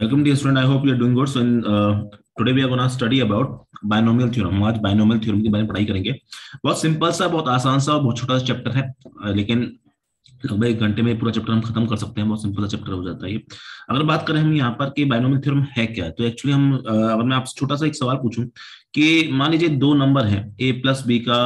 Welcome dear student. I hope you are doing good. So in uh, today we are going to study about binomial theorem. हम आज binomial theorem के बारे में पढ़ाई करेंगे बहुत सिंपल सा बहुत आसान सा बहुत छोटा सा चैप्टर है लेकिन लगभग एक घंटे में पूरा चैप्टर हम खत्म कर सकते हैं बहुत सिंपल सा चैप्टर हो जाता है ये अगर बात करें हम यहाँ पर कि बाइनोमियल थ्योरम है क्या तो एक्चुअली हम अगर मैं आपसे छोटा सा एक सवाल पूछूँ कि मान लीजिए दो नंबर है ए प्लस बी का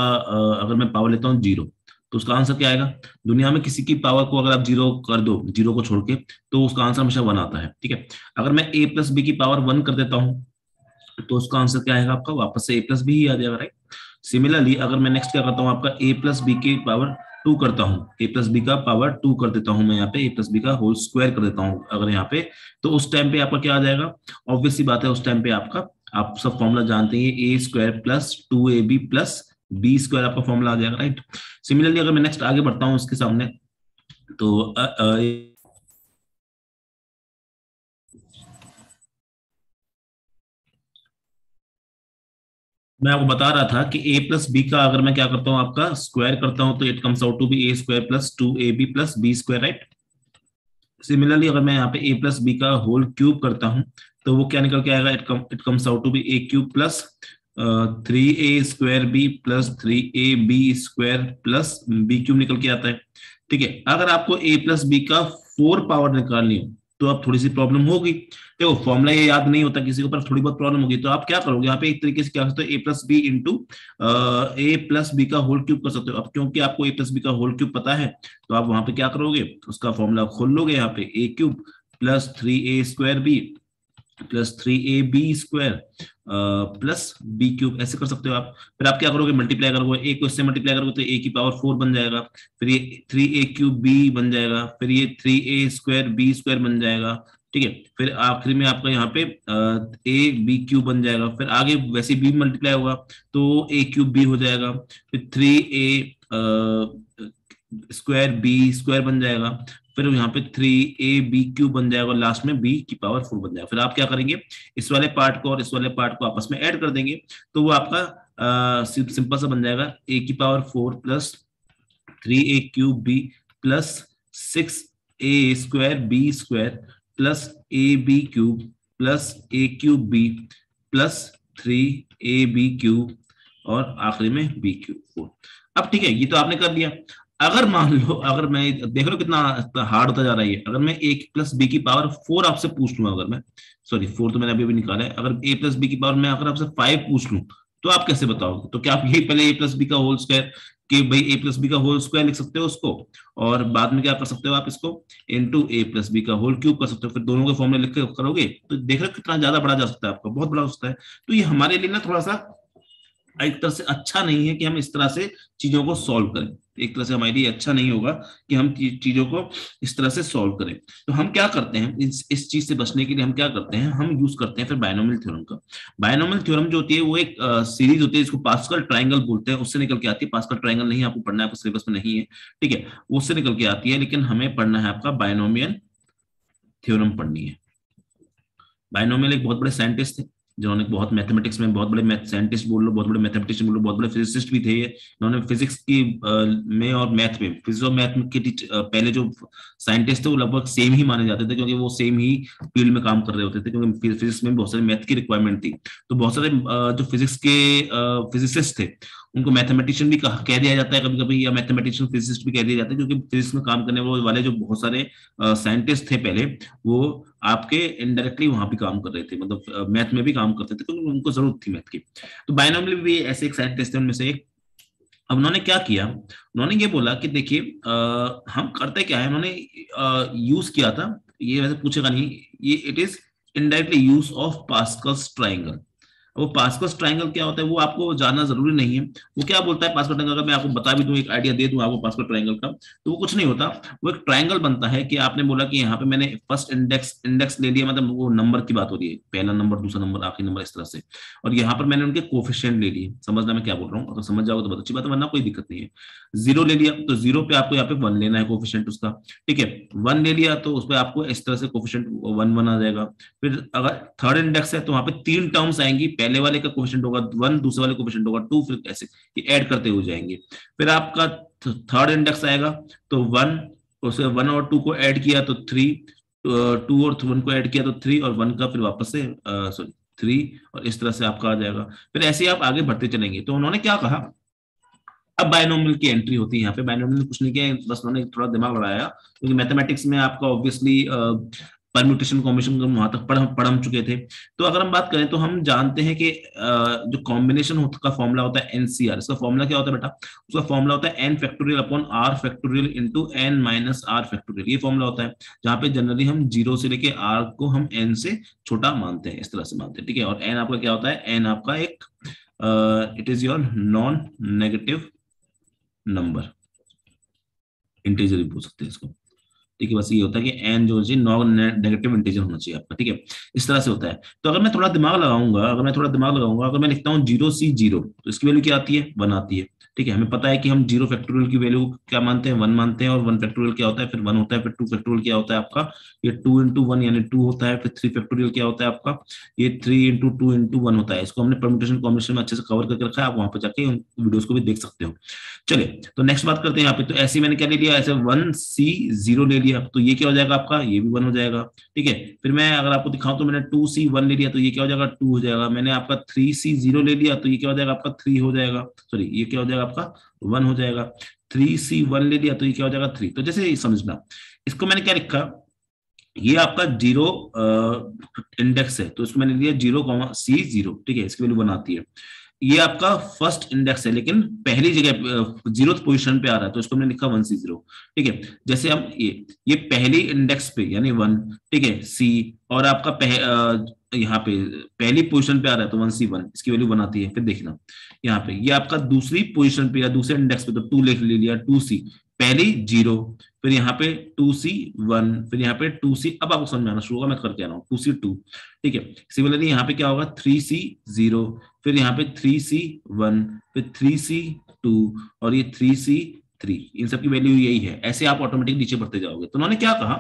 अगर मैं पावर लेता हूँ ज़ीरो तो उसका आंसर क्या आएगा? दुनिया में किसी की पावर को अगर आप ज़ीरो कर दो ज़ीरो को छोड़ के तो उसका आंसर हमेशा वन आता है, ठीक है? अगर मैं ए प्लस बी की पावर वन कर देता हूँ तो उसका आंसर क्या आएगा आपका? वापस से ए प्लस बी ही आ जाएगा राइट सिमिलरली अगर मैं नेक्स्ट क्या करता हूँ, आपका ए प्लस बी की पावर टू करता हूँ ए प्लस बी का पावर टू कर देता हूँ मैं यहाँ पे ए प्लस बी का होल स्क्वायर कर देता हूँ अगर यहाँ पे तो उस टाइम पे आपका क्या आ जाएगा? ऑब्वियसली बात है, उस टाइम पे आपका, आप सब फॉर्मूला जानते हैं A square plus two A B plus B square आपका फॉर्मूला आ जाएगा राइट सिमिलरली अगर मैं नेक्स्ट आगे बढ़ता हूँ उसके सामने तो अ, अ, मैं आपको बता रहा था कि a प्लस बी का अगर मैं क्या करता हूँ आपका स्क्वायर करता हूँ तो it comes out to be A square plus two A B plus B square right similarly अगर मैं यहाँ पे a प्लस बी का होल क्यूब करता हूँ तो वो क्या निकल के आएगा? It comes out to be A cube plus three A square B plus three A B square plus B cube निकल के आता है। ठीक है, अगर आपको ए प्लस बी का फोर पावर निकालनी हो तो आप थोड़ी सी प्रॉब्लम होगी। देखो, फॉर्मूला ये याद नहीं होता, किसी को पर थोड़ी बहुत प्रॉब्लम होगी तो आप क्या करोगे? यहाँ पे एक तरीके से क्या सकते हो? A plus B into A plus B का होल क्यूब कर सकते हो। अब क्योंकि आपको ए प्लस बी का होल क्यूब पता है तो आप वहाँ पे क्या करोगे? उसका फॉर्मूला खोल लोगे यहाँ पे A cube plus three A square B plus three A B square plus B cube, ऐसे कर सकते हो आप। फिर आप क्या करोगे? मल्टीप्लाई करोगे। ए को इससे मल्टीप्लाई करोगे तो ए की पावर फोर बन जाएगा। फिर ये थ्री ए क्यूब बी बन जाएगा। फिर ये three A square B square बन जाएगा। ठीक है? फिर आखिरी में आपका यहाँ पे ए बी क्यूब बन जाएगा। फिर आगे वैसे बी मल्टीप्लाई होगा तो ए क्यूब बी हो जाएगा। फिर three A square B square बन जाएगा। फिर यहाँ पे थ्री ए बी क्यू बन जाएगा लास्ट में बी की पावर फोर बन जाएगा। फिर आप क्या करेंगे? इस वाले पार्ट को और इस वाले पार्ट को आपस में ऐड कर देंगे तो वो आपका सिंपल सा बन जाएगा। ए की power four plus three A cube B plus six A square B square plus A B cube plus A cube B plus three A B cube और आखिरी में बी क्यूब फोर अब ठीक है, ये तो आपने कर दिया अगर मान लो, अगर मैं देख लो कितना हार्ड होता जा रहा है अगर मैं ए प्लस बी की पावर फोर आपसे पूछ लूँ अगर मैं सॉरी फोर तो मैंने अभी अभी निकाला है। अगर ए प्लस बी की पावर मैं अगर आपसे फाइव पूछ लूँ तो आप कैसे बताओगे? तो क्या आप यही पहले ए प्लस बी का होल स्क्वायर कि भाई ए प्लस बी का होल स्क्वायर लिख सकते हो उसको? और बाद में क्या कर सकते हो आप इसको? इंटू ए प्लस बी का होल क्यूब कर सकते हो। फिर दोनों के फॉर्मूले लिख के करोगे तो देख रहे कितना ज़्यादा बड़ा जा सकता है आपका, बहुत बड़ा हो सकता है। तो ये हमारे लिए ना थोड़ा सा एक तरह से अच्छा नहीं है कि हम इस तरह से चीज़ों को सॉल्व करें। एक तरह से हमारे लिए अच्छा नहीं होगा कि हम चीज़ों को इस तरह से सॉल्व करें। तो हम क्या करते हैं, इस इस चीज़ से बचने के लिए हम क्या करते हैं, हम यूज़ करते हैं फिर बायनोमियल थ्योरम का। बायनोमियल थ्योरम जो होती है, वो एक सीरीज़ होती है जिसको पास्कल ट्राइंगल बोलते हैं, उससे निकल के आती है। पास्कल ट्राइंगल नहीं आपको पढ़ना है, आपको सिलेबस में नहीं है, ठीक है? उससे निकल के आती है, लेकिन हमें पढ़ना है आपका बायनोमियल थ्योरम पढ़नी है। बायनोमियल एक बहुत बड़े साइंटिस्ट थे। जिन्होंने बहुत मैथमेटिक्स में बहुत बड़े साइंटिस्ट बोल लो बहुत बड़े मैथमेटिशियन बोल लो बहुत बड़े फिजिसिस्ट भी थे इन्होंने फिजिक्स की में और मैथ में फिजिक्स और मैथ के पहले जो साइंटिस्ट थे वो लगभग सेम ही माने जाते थे क्योंकि वो सेम ही फ़ील्ड में काम कर रहे होते थे क्योंकि फिजिक्स में बहुत सारे मैथ की रिक्वायरमेंट थी। तो बहुत सारे जो फिजिक्स के फिजिसिस्ट थे उनको मैथमेटिशियन भी कह, कह दिया जाता है कभी कभी या मैथमेटिशियन फिजिसिस्ट भी कह दिया जाता है क्योंकि फिजिक्स में काम करने वाले जो बहुत सारे साइंटिस्ट थे पहले वो आपके इनडायरेक्टली वहाँ भी काम कर रहे थे मतलब मैथ में भी काम करते थे क्योंकि उनको ज़रूरत थी मैथ की। तो बायनोमियल भी ऐसे एक साइंटिस्ट थे उनमें से एक। अब उन्होंने क्या किया? उन्होंने ये बोला कि देखिए हम करते क्या है? उन्होंने यूज़ किया था। ये वैसे पूछेगा नहीं, ये it is indirectly use of Pascal's triangle वो पास्कस ट्राइंगल क्या होता है, वो आपको जानना ज़रूरी नहीं है। वो क्या बोलता है पास्कस ट्राइंगल का मैं आपको बता भी दूँ, एक आइडिया दे दूँ आपको पास्कस ट्राइंगल का तो वो कुछ नहीं होता। वो एक ट्राइंगल बनता है कि आपने बोला कि यहाँ पे मैंने फ़र्स्ट इंडेक्स इंडेक्स ले लिया मतलब वो नंबर की बात हो रही है, पहला नंबर दूसरा नंबर आखिरी नंबर इस तरह से। और यहाँ पर मैंने उनके कोफिशियंट ले लिए। समझना मैं क्या बोल रहा हूँ? अगर समझ जाओगे तो बहुत अच्छी बात है, वरना कोई दिक्कत नहीं है। ज़ीरो ले लिया तो ज़ीरो पे आपको यहाँ पे वन लेना है कोफिशियंट उसका। ठीक है वन ले लिया तो उस पर आपको इस तरह से कोफिशियंट वन वन आ जाएगा। फिर अगर थर्ड इंडेक्स है तो वहाँ पे तीन टर्म्स आएँगी, पहले वाले का कोफिशियंट होगा वन दूसरे वाले कोफिशियंट होगा टू फिर ऐसे ऐड करते हुए जाएँगे। फिर आपका थर्ड इंडेक्स आएगा तो वन उसे वन और टू को ऐड किया तो थ्री टू और वन को ऐड किया तो थ्री और वन का फिर वापस से सॉरी थ्री और इस तरह से आपका आ जाएगा। फिर ऐसे ही आप आगे बढ़ते चलेंगे। तो उन्होंने क्या कहा? अब बायनोमियल की एंट्री होती है यहाँ पे। बायनोमियल कुछ नहीं किया, बस उन्होंने थोड़ा दिमाग बढ़ाया, क्योंकि मैथमेटिक्स में आपका ऑब्वियसली परम्यूटेशन कॉम्बिनेशन हम वहाँ तक पढ़ पढ़ हम चुके थे। तो अगर हम बात करें तो हम जानते हैं कि जो कॉम्बिनेशन का फॉर्मूला होता है एनसीआर इसका फॉर्मूला क्या होता है बेटा? उसका फॉर्मूला होता है N factorial upon R factorial into N minus R factorial ये फॉर्मूला होता है, जहाँ पे जनरली हम ज़ीरो से लेके आर को हम एन से छोटा मानते हैं, इस तरह से मानते हैं, ठीक है? और एन आपका क्या होता है? एन आपका एक it is your non negative number. Integer भी बोल सकते हैं इसको। ठीक है बस ये होता है कि एन जो है नॉन नेगेटिव इंटीजर होना चाहिए आपका, ठीक है? इस तरह से होता है। तो अगर मैं थोड़ा दिमाग लगाऊँगा, अगर मैं थोड़ा दिमाग लगाऊँगा, अगर मैं लिखता हूँ ज़ीरो सी ज़ीरो तो इसकी वैल्यू क्या आती है? वन आती है। ठीक है, हमें पता है कि हम ज़ीरो फैक्टोरियल की वैल्यू क्या मानते हैं? वन मानते हैं और वन फैक्टोरियल क्या होता है? फिर वन होता है, फिर टू फैक्टोरियल क्या होता है आपका? ये टू इंटू वन यानी टू होता है, फिर थ्री फैक्टोरियल क्या होता है आपका? ये three into two into one होता है। इसको हमने परम्यूटेशन कॉम्बिनेशन में अच्छे से कवर करके रखा है। आप वहाँ पर जाके उन वीडियोस को भी देख सकते हो। चलिए तो नेक्स्ट बात करते हैं यहाँ पे। तो ऐसे मैंने क्या ले लिया? ऐसे वन सी ज़ीरो ले लिया। तो ये क्या हो जाएगा आपका? ये भी वन हो जाएगा। ठीक है, फिर मैं अगर आपको दिखाऊँ तो मैंने टू सी वन ले लिया तो ये क्या हो जाएगा? टू हो जाएगा। मैंने आपका थ्री सी ज़ीरो ले लिया तो ये क्या हो जाएगा? आपका थ्री हो जाएगा। सॉरी ये क्या हो जाएगा? आपका वन हो जाएगा। थ्री सी वन ले लिया तो ये क्या हो जाएगा? थ्री तो जैसे समझना। इसको मैंने क्या लिखा? ये आपका ज़ीरो इंडेक्स है। तो इसको मैंने लिया ज़ीरो कॉमा सी ज़ीरो ठीक है इसकी वैल्यू वन आती है। ये आपका फ़र्स्ट इंडेक्स है लेकिन पहली जगह ज़ीरो पोजीशन पे आ रहा है तो इसको हमने लिखा वन सी ज़ीरो ठीक है जैसे हम ये ये पहली इंडेक्स पे यानी वन ठीक है सी और आपका पह, यहाँ पे, पहली पोजीशन पे आ रहा है तो वन सी वन इसकी वैल्यू बनाती है, फिर देखना। यहाँ पे, ये यह आपका दूसरी पोजीशन पे या दूसरे इंडेक्स पे तो टू लिख ले लिया टू सी पहली ज़ीरो फिर यहाँ पे टू सी वन फिर यहाँ पे टू सी अब आपको समझ में आना शुरू होगा मैं करके आ रहा हूँ टू सी टू ठीक है? सिमिलरली यहाँ पे क्या होगा? थ्री सी ज़ीरो फिर यहाँ पे थ्री सी वन फिर थ्री सी टू और ये थ्री सी थ्री इन सब की वैल्यू यही है। ऐसे आप ऑटोमेटिक नीचे बढ़ते जाओगे। तो उन्होंने क्या कहा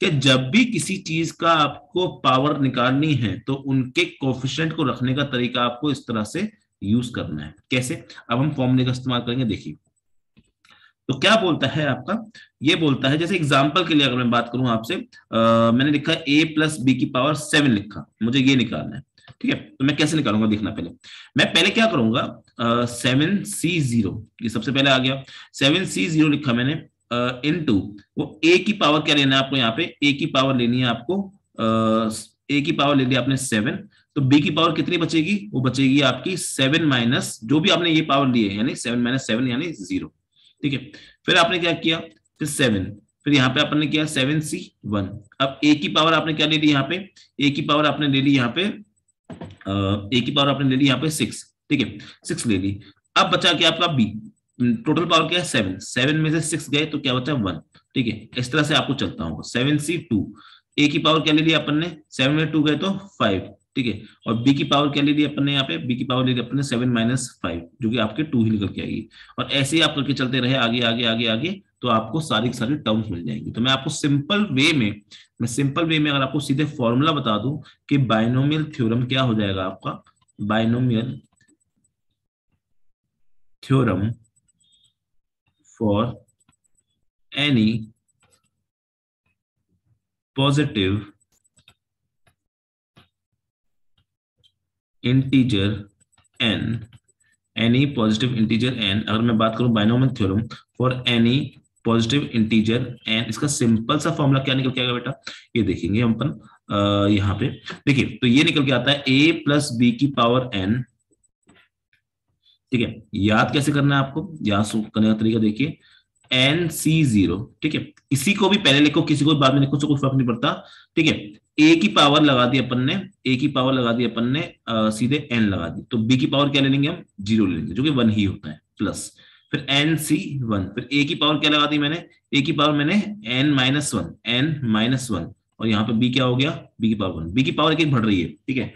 कि जब भी किसी चीज़ का आपको पावर निकालनी है तो उनके कोफिशियंट को रखने का तरीका आपको इस तरह से यूज़ करना है। कैसे? अब हम फॉर्मूले का इस्तेमाल करेंगे, देखिए। तो क्या बोलता है आपका? ये बोलता है, जैसे एग्ज़ाम्पल के लिए अगर मैं बात करूँ आपसे मैंने लिखा ए प्लस बी की पावर सेवन लिखा। मुझे ये निकालना है। ठीक है? तो मैं कैसे निकालूँगा देखना पहले। मैं पहले क्या करूँगा? सेवन सी ज़ीरो सबसे पहले आ गया। सेवन सी ज़ीरो लिखा मैंने इन टू वो ए की पावर क्या लेना है आपको यहाँ पे? ए की पावर लेनी है आपको ए की पावर ले लिया आपने सेवन तो बी की पावर कितनी बचेगी? वो बचेगी आपकी सेवन माइनस जो भी आपने ये पावर ली है यानी सेवन माइनस सेवन यानी ज़ीरो ठीक है? फिर आपने क्या किया? फिर सेवन फिर यहाँ पे आपने किया सेवन सी वन अब ए की पावर आपने क्या ले ली यहाँ पे? ए की पावर आपने ले ली यहाँ पे ए की पावर आपने ले ली, यहाँ पे सिक्स ठीक है? सिक्स ले ली। अब बचा क्या आपका बी टोटल पावर क्या है? सेवन सेवन में से सिक्स गए तो क्या बचा? वन ठीक है? इस तरह से आपको चलता होगा। सेवन सी टू ए की पावर क्या ले लिया अपन ने? सेवन में टू गए तो फाइव ठीक है? और बी की पावर क्या ले ली अपन ने यहाँ पे? बी की पावर ले ली अपन ने सेवन माइनस फाइव जो कि आपके टू ही निकल के आएगी। और ऐसे ही आप करके चलते रहे, आगे आगे आगे आगे। तो आपको सारी की सारी टर्म्स मिल जाएँगी। तो मैं आपको सिंपल वे में, मैं सिंपल वे में अगर आपको सीधे फॉर्मूला बता दूँ कि बाइनोमियल थ्योरम क्या हो जाएगा आपका? Binomial theorem for any positive integer n any positive integer n, अगर मैं बात करूँ binomial theorem for any positive integer n इसका सिंपल सा फॉर्मूला क्या निकल के आएगा बेटा? ये देखेंगे हम अपन यहाँ पे। देखिए तो ये निकल के आता है a प्लस बी की पावर n ठीक है याद कैसे करना है आपको? याद करने का तरीका देखिए। एन सी ज़ीरो ठीक है। इसी को भी पहले लिखो किसी को बाद में लिखो कोई फ़र्क नहीं पड़ता। ठीक है ए की पावर लगा दी अपन ने ए की पावर लगा दी अपन ने आ, सीधे एन लगा दी। तो बी की पावर क्या ले लेंगे हम? ज़ीरो ले लेंगे जो कि वन ही होता है प्लस फिर एन सी वन फिर ए की पावर क्या लगा दी मैंने ए की पावर मैंने N minus one N minus one और यहाँ पे बी क्या हो गया बी की पावर वन बी की पावर एक बढ़ रही है ठीक है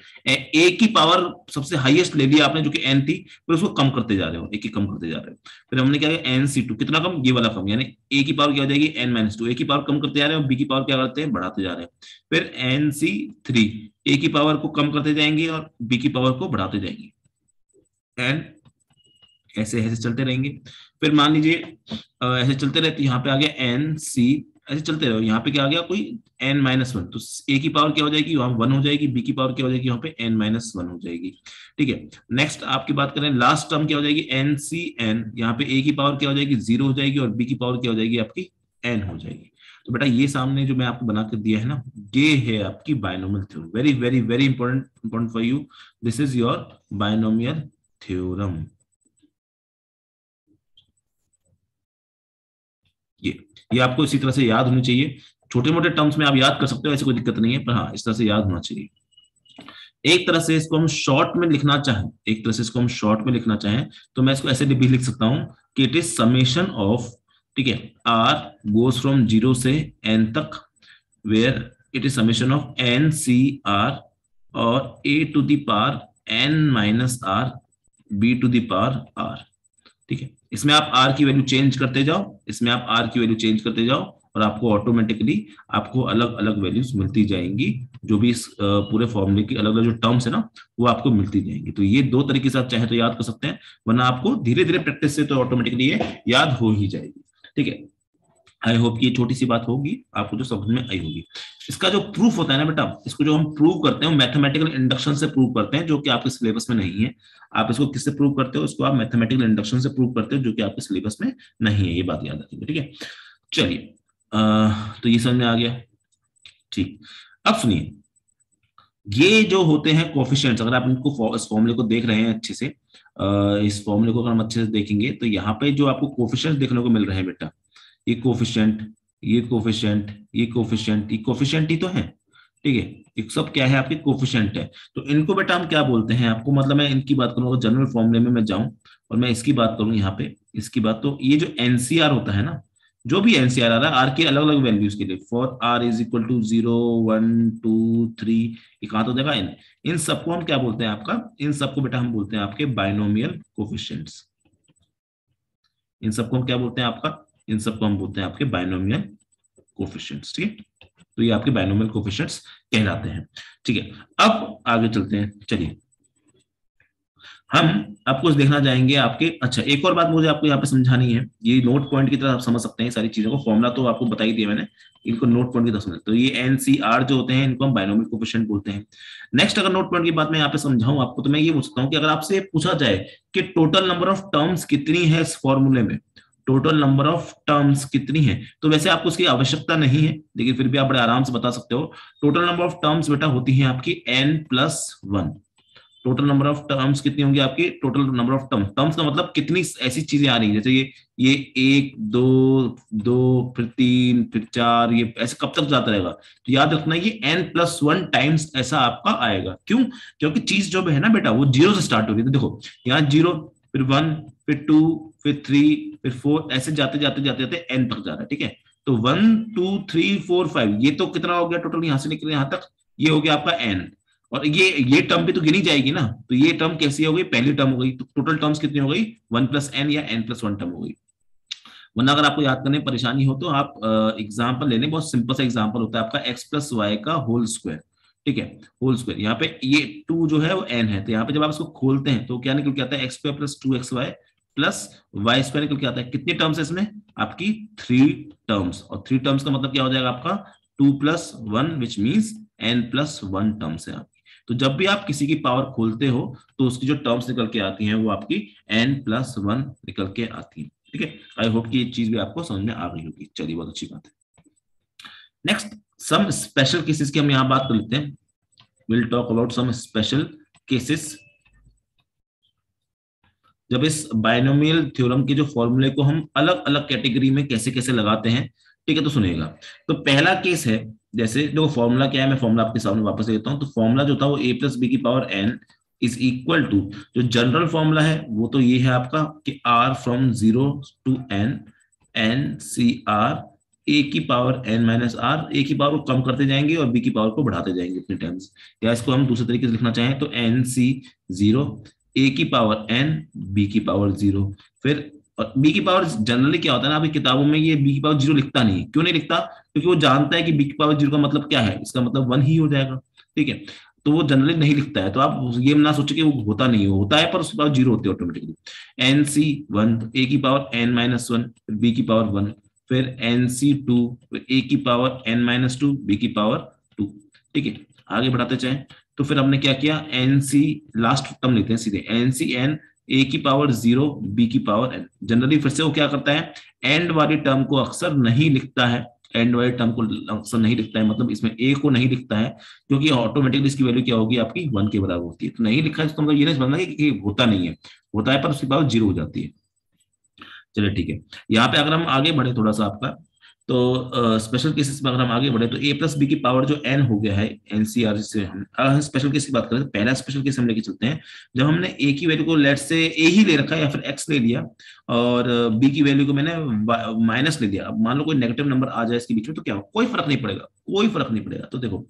ए की पावर सबसे हाईएस्ट ले लिया आपने जो कि एन थी फिर उसको कम करते जा रहे हो एक एक कम करते जा रहे हो फिर हमने क्या किया एन सी टू कितना कम ये वाला कम यानी ए की पावर क्या हो जाएगी एन माइनस टू ए की पावर कम करते जा रहे हैं बी की पावर क्या करते हैं बढ़ाते जा रहे हैं फिर एन सी थ्री ए की पावर को कम करते जाएँगे और बी की पावर को बढ़ाते जाएँगे एन ऐसे ऐसे चलते रहेंगे। फिर मान लीजिए ऐसे चलते रहते यहाँ पे आ गया एन सी ऐसे चलते रहो। यहाँ पे क्या आ गया कोई एन माइनस वन तो ए की पावर क्या हो जाएगी? वहाँ वन हो जाएगी। बी की पावर क्या हो जाएगी? वहाँ पे एन माइनस वन हो जाएगी। ठीक है? नेक्स्ट आपकी बात करें लास्ट टर्म क्या हो जाएगी? एन सी एन यहाँ पे ए की पावर क्या हो जाएगी? ज़ीरो हो जाएगी और बी की पावर क्या हो जाएगी? आपकी एन हो जाएगी। तो बेटा ये सामने जो मैं आपको बना कर दिया है ना, ये है आपकी binomial theorem very very very important important for you this is your binomial theorem ये ये आपको इसी तरह से याद होनी चाहिए। छोटे मोटे टर्म्स में आप याद कर सकते हो, ऐसी कोई दिक्कत नहीं है, पर हाँ इस तरह से याद होना चाहिए। एक तरह से इसको हम शॉर्ट में लिखना चाहें, एक तरह से इसको हम शॉर्ट में लिखना चाहें तो मैं इसको ऐसे भी लिख सकता हूँ कि इट इज़ समेशन ऑफ़ ठीक है आर गोज फ्रॉम ज़ीरो से एन तक where it is summation of N C R और A to the power N minus R B to the power R ठीक है? इसमें आप आर की वैल्यू चेंज करते जाओ, इसमें आप आर की वैल्यू चेंज करते जाओ और आपको ऑटोमेटिकली आपको अलग अलग वैल्यूज़ मिलती जाएँगी, जो भी इस पूरे फॉर्मूले की अलग अलग जो टर्म्स है ना, वो आपको मिलती जाएँगी। तो ये दो तरीके से आप चाहे तो याद कर सकते हैं, वरना आपको धीरे धीरे प्रैक्टिस से तो ऑटोमेटिकली ये याद हो ही जाएगी। ठीक है? आई होप ये छोटी सी बात होगी, आपको जो समझ में आई होगी। इसका जो प्रूफ होता है ना बेटा, इसको जो हम प्रूव करते हैं मैथमेटिकल इंडक्शन से प्रूव करते हैं, जो कि आपके सिलेबस में नहीं है। आप इसको किससे प्रूव करते हो? इसको आप मैथमेटिकल इंडक्शन से प्रूव करते हो, जो कि आपके सिलेबस में नहीं है, ये बात याद रखिएगा, ठीक है? चलिए तो ये समझ में आ गया? ठीक। अब सुनिए, ये जो होते हैं कोफिशियंट्स अगर आप इनको इस फॉर्मूले को देख रहे हैं अच्छे से इस फॉर्मूले को अगर हम अच्छे से देखेंगे तो यहाँ पे जो आपको कोफिशियंट देखने को मिल रहे हैं बेटा ये कोफिशियंट ये कोफिशियंट ये कोफिशियंट ये कोफिशियंट ही तो है। ठीक है एक सब क्या है आपके? कोफिशियंट है। तो इनको बेटा हम क्या बोलते हैं? आपको मतलब मैं इनकी बात करूँ जनरल फॉर्मूले में मैं जाऊँ और मैं इसकी बात करूँ यहाँ पे। इसकी बात तो ये जो एनसीआर होता है ना, जो भी एनसीआर आ रहा है आर के अलग अलग वैल्यूज़ के लिए for R is equal to zero one two three ये कहा तो देखा इन इन सबको हम क्या बोलते हैं आपका? इन सबको बेटा हम बोलते हैं आपके बाइनोमियल कोफिशियंट्स इन सबको हम क्या बोलते हैं आपका? इन सबको हम बोलते हैं आपके बायनोमियल कोफिशियंट्स ठीक है? तो ये आपके बाइनोमियल कोफिशियंट्स कहलाते हैं, ठीक है? अब आगे चलते हैं, चलिए। हम आपको देखना चाहेंगे आपके। अच्छा एक और बात मुझे आपको यहाँ पे समझानी है। ये नोट पॉइंट की तरह आप समझ सकते हैं सारी चीज़ों को। फॉर्मुला तो आपको बताई दिया मैंने, इनको नोट पॉइंट की तरह समझ। तो ये एनसीआर जो होते हैं, इनको हम बायनोमियल कोफिशिएंट बोलते हैं। नेक्स्ट अगर नोट पॉइंट की बात मैं यहाँ पे समझाऊं आपको तो मैं ये पूछता हूँ कि अगर आपसे पूछा जाए कि टोटल नंबर ऑफ़ टर्म्स कितनी है इस फॉर्मूले में टोटल नंबर ऑफ़ टर्म्स कितनी है? तो वैसे आपको उसकी आवश्यकता नहीं है, लेकिन फिर भी आप बड़े आराम से बता सकते हो। टोटल नंबर ऑफ़ टर्म्स बेटा होती है आपकी N plus one total number of terms कितनी होंगी आपकी? Total number of terms terms का मतलब कितनी ऐसी चीज़ें आ रही है, जैसे ये ये एक, दो दो, फिर तीन, फिर चार, ये ऐसे कब तक जाता रहेगा? तो याद रखना ये एन प्लस वन टाइम्स ऐसा आपका आएगा। क्यों? क्योंकि चीज़ जो है ना बेटा, वो ज़ीरो से स्टार्ट हो रही है। तो देखो, यहाँ ज़ीरो फिर वन फिर टू फिर थ्री फिर फोर ऐसे जाते जाते जाते जाते एन तक जा रहा है, ठीक है? तो one two three four five ये तो कितना हो गया टोटल यहाँ से निकले, यहाँ तक? ये हो गया आपका एन और ये ये टर्म भी तो गिनी जाएगी ना? तो ये टर्म कैसी हो गई? पहली टर्म हो गई। तो टोटल टर्म्स कितनी हो गई? वन प्लस एन या एन प्लस वन टर्म हो गई। वरना अगर आपको याद करने परेशानी हो तो आप एग्ज़ाम्पल लेने बहुत सिंपल सा एग्ज़ाम्पल होता है आपका एक्स प्लस वाई का होल स्क्वायर ठीक है? होल स्क्वायर यहाँ पे ये टू जो है वो एन है। तो यहाँ पे जब आप इसको खोलते हैं तो क्या निकल के आता है? X square plus two X Y plus Y square निकल के आता है, कितनी टर्म्स है इसमें? आपकी थ्री टर्म्स और थ्री टर्म्स का मतलब क्या हो जाएगा आपका? Two plus one which means N plus one terms है आपकी। तो जब भी आप किसी की पावर खोलते हो तो उसकी जो टर्म्स निकल के आती हैं, वो आपकी एन प्लस वन निकल के आती है। ठीक है? आई होप कि ये चीज़ भी आपको समझ में आ गई होगी। चलिए, बहुत अच्छी बात है। नेक्स्ट सम स्पेशल केसेस की हम यहाँ बात कर लेते हैं। Will talk about some special cases जब इस बायनोमियल थ्योरम के जो फॉर्मूले को हम अलग अलग कैटेगरी में कैसे कैसे लगाते हैं, ठीक है तो सुनिएगा। तो पहला केस है, जैसे देखो फॉर्मूला क्या है, मैं फॉर्मूला आपके सामने वापस देता हूँ तो फॉर्मूला जो था वो ए प्लस बी की power N is equal to जो जनरल फॉर्मूला है, वो तो ये है आपका कि R from zero to N N C R A की power N minus R A की पावर को कम करते जाएँगे और बी की पावर को बढ़ाते जाएँगे अपने टर्म्स या इसको हम दूसरे तरीके से लिखना चाहें तो एन सी ज़ीरो ए की पावर एन बी की पावर ज़ीरो फिर बी की पावर जनरली क्या होता है ना आपकी किताबों में ये बी की पावर ज़ीरो लिखता नहीं क्यों नहीं लिखता? क्योंकि वो जानता है कि बी की पावर ज़ीरो का मतलब क्या है। इसका मतलब वन ही हो जाएगा। ठीक है? तो वो जनरली नहीं लिखता है। तो आप ये ना सोचे कि वो होता नहीं होता है, पर उसके पावर ज़ीरो होती है automatically n C one a की power n minus one b की पावर वन फिर एन सी टू ए की power n minus two b की पावर टू ठीक है? आगे बढ़ाते चाहे तो फिर हमने क्या किया? एन सी लास्ट टर्म लिखते हैं सीधे। एन सी एन ए की पावर ज़ीरो बी की पावर एन जनरली फिर से वो क्या करता है? एंड वाली टर्म को अक्सर नहीं लिखता है। एंड वाली टर्म को अक्सर नहीं लिखता है। मतलब इसमें ए को नहीं लिखता है, क्योंकि ऑटोमेटिकली इसकी वैल्यू क्या होगी? आपकी वन के बराबर होती है। तो नहीं लिखा है तो मतलब ये नहीं समझना कि होता नहीं है। होता है पर उसकी पावर ज़ीरो हो जाती है। चलिए ठीक है। यहाँ पे अगर हम आगे बढ़े थोड़ा सा आपका तो स्पेशल केसेस में अगर हम आगे बढ़े तो ए प्लस बी की पावर जो एन हो गया है एनसीआर से हम स्पेशल केस की बात करें तो पहला स्पेशल केस हम लेके चलते हैं, जब हमने ए की वैल्यू को लेट से ए ही ले रखा है या फिर एक्स ले लिया, और बी की वैल्यू को मैंने माइनस ले लिया, अब मान लो कोई नेगेटिव नंबर आ जाए इसके बीच में तो क्या हो, कोई फ़र्क नहीं पड़ेगा, कोई फ़र्क नहीं पड़ेगा। तो देखो,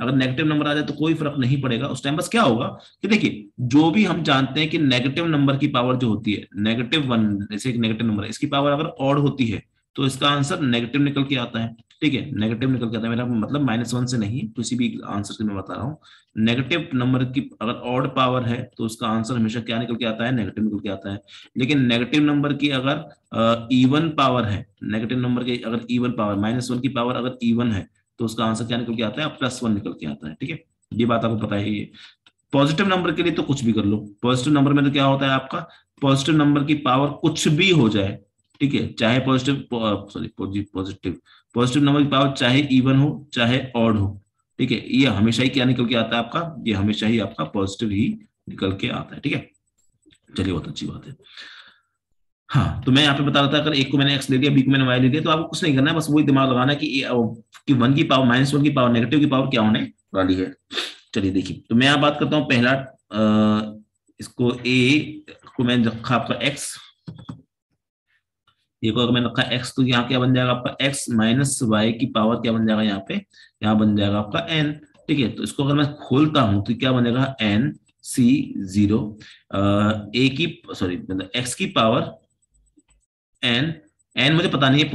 अगर नेगेटिव नंबर आ जाए तो कोई फ़र्क नहीं पड़ेगा, उस टाइम बस क्या होगा कि देखिए, जो भी हम जानते हैं कि नेगेटिव नंबर की पावर जो होती है नेगेटिव वन जैसे एक नेगेटिव नंबर है, इसकी पावर अगर ऑड होती है तो इसका आंसर नेगेटिव निकल के आता है। ठीक है नेगेटिव निकल के आता है। मेरा मतलब माइनस वन से नहीं किसी भी आंसर से मैं बता रहा हूँ। नेगेटिव नंबर की अगर ऑड पावर है तो उसका आंसर हमेशा क्या निकल के आता है? नेगेटिव निकल के आता है। लेकिन नेगेटिव नंबर की अगर इवन पावर है नेगेटिव नंबर की अगर इवन पावर माइनस वन की पावर अगर इवन है तो उसका आंसर क्या निकल के आता है? प्लस वन निकल के आता है। ठीक है, ये बात आपको पता है ये पॉजिटिव नंबर के लिए तो कुछ भी कर लो। पॉजिटिव नंबर में तो क्या होता है आपका? पॉजिटिव नंबर की पावर कुछ भी हो जाए ठीक है चाहे positive sorry positive positive number की पावर चाहे इवन हो चाहे ऑड हो ठीक है ये हमेशा ही क्या निकल के आता है आपका ये हमेशा ही आपका पॉजिटिव ही निकल के आता है ठीक है? चलिए बहुत अच्छी बात है। हाँ तो मैं यहाँ पे बता रहा था अगर एक को मैंने एक्स ले दिया बी को मैंने वाई ले दिया तो आपको कुछ नहीं करना है बस वही दिमाग लगाना कि कि वन की पावर माइनस वन की पावर नेगेटिव की पावर क्या होने वाली है। चलिए देखिए तो मैं यहाँ बात करता हूँ पहला आ, इसको ए को मैंने रखा आपका एक्स को अगर मैंने रखा एक्स तो यहाँ क्या बन जाएगा आपका एक्स माइनस वाई की पावर क्या बन जाएगा यहाँ पे? यहाँ बन जाएगा आपका एन ठीक है? तो इसको अगर मैं खोलता हूँ तो क्या बन जाएगा एन सी ज़ीरो ए की सॉरी मतलब एक्स की पावर एन एन मुझे पता नहीं है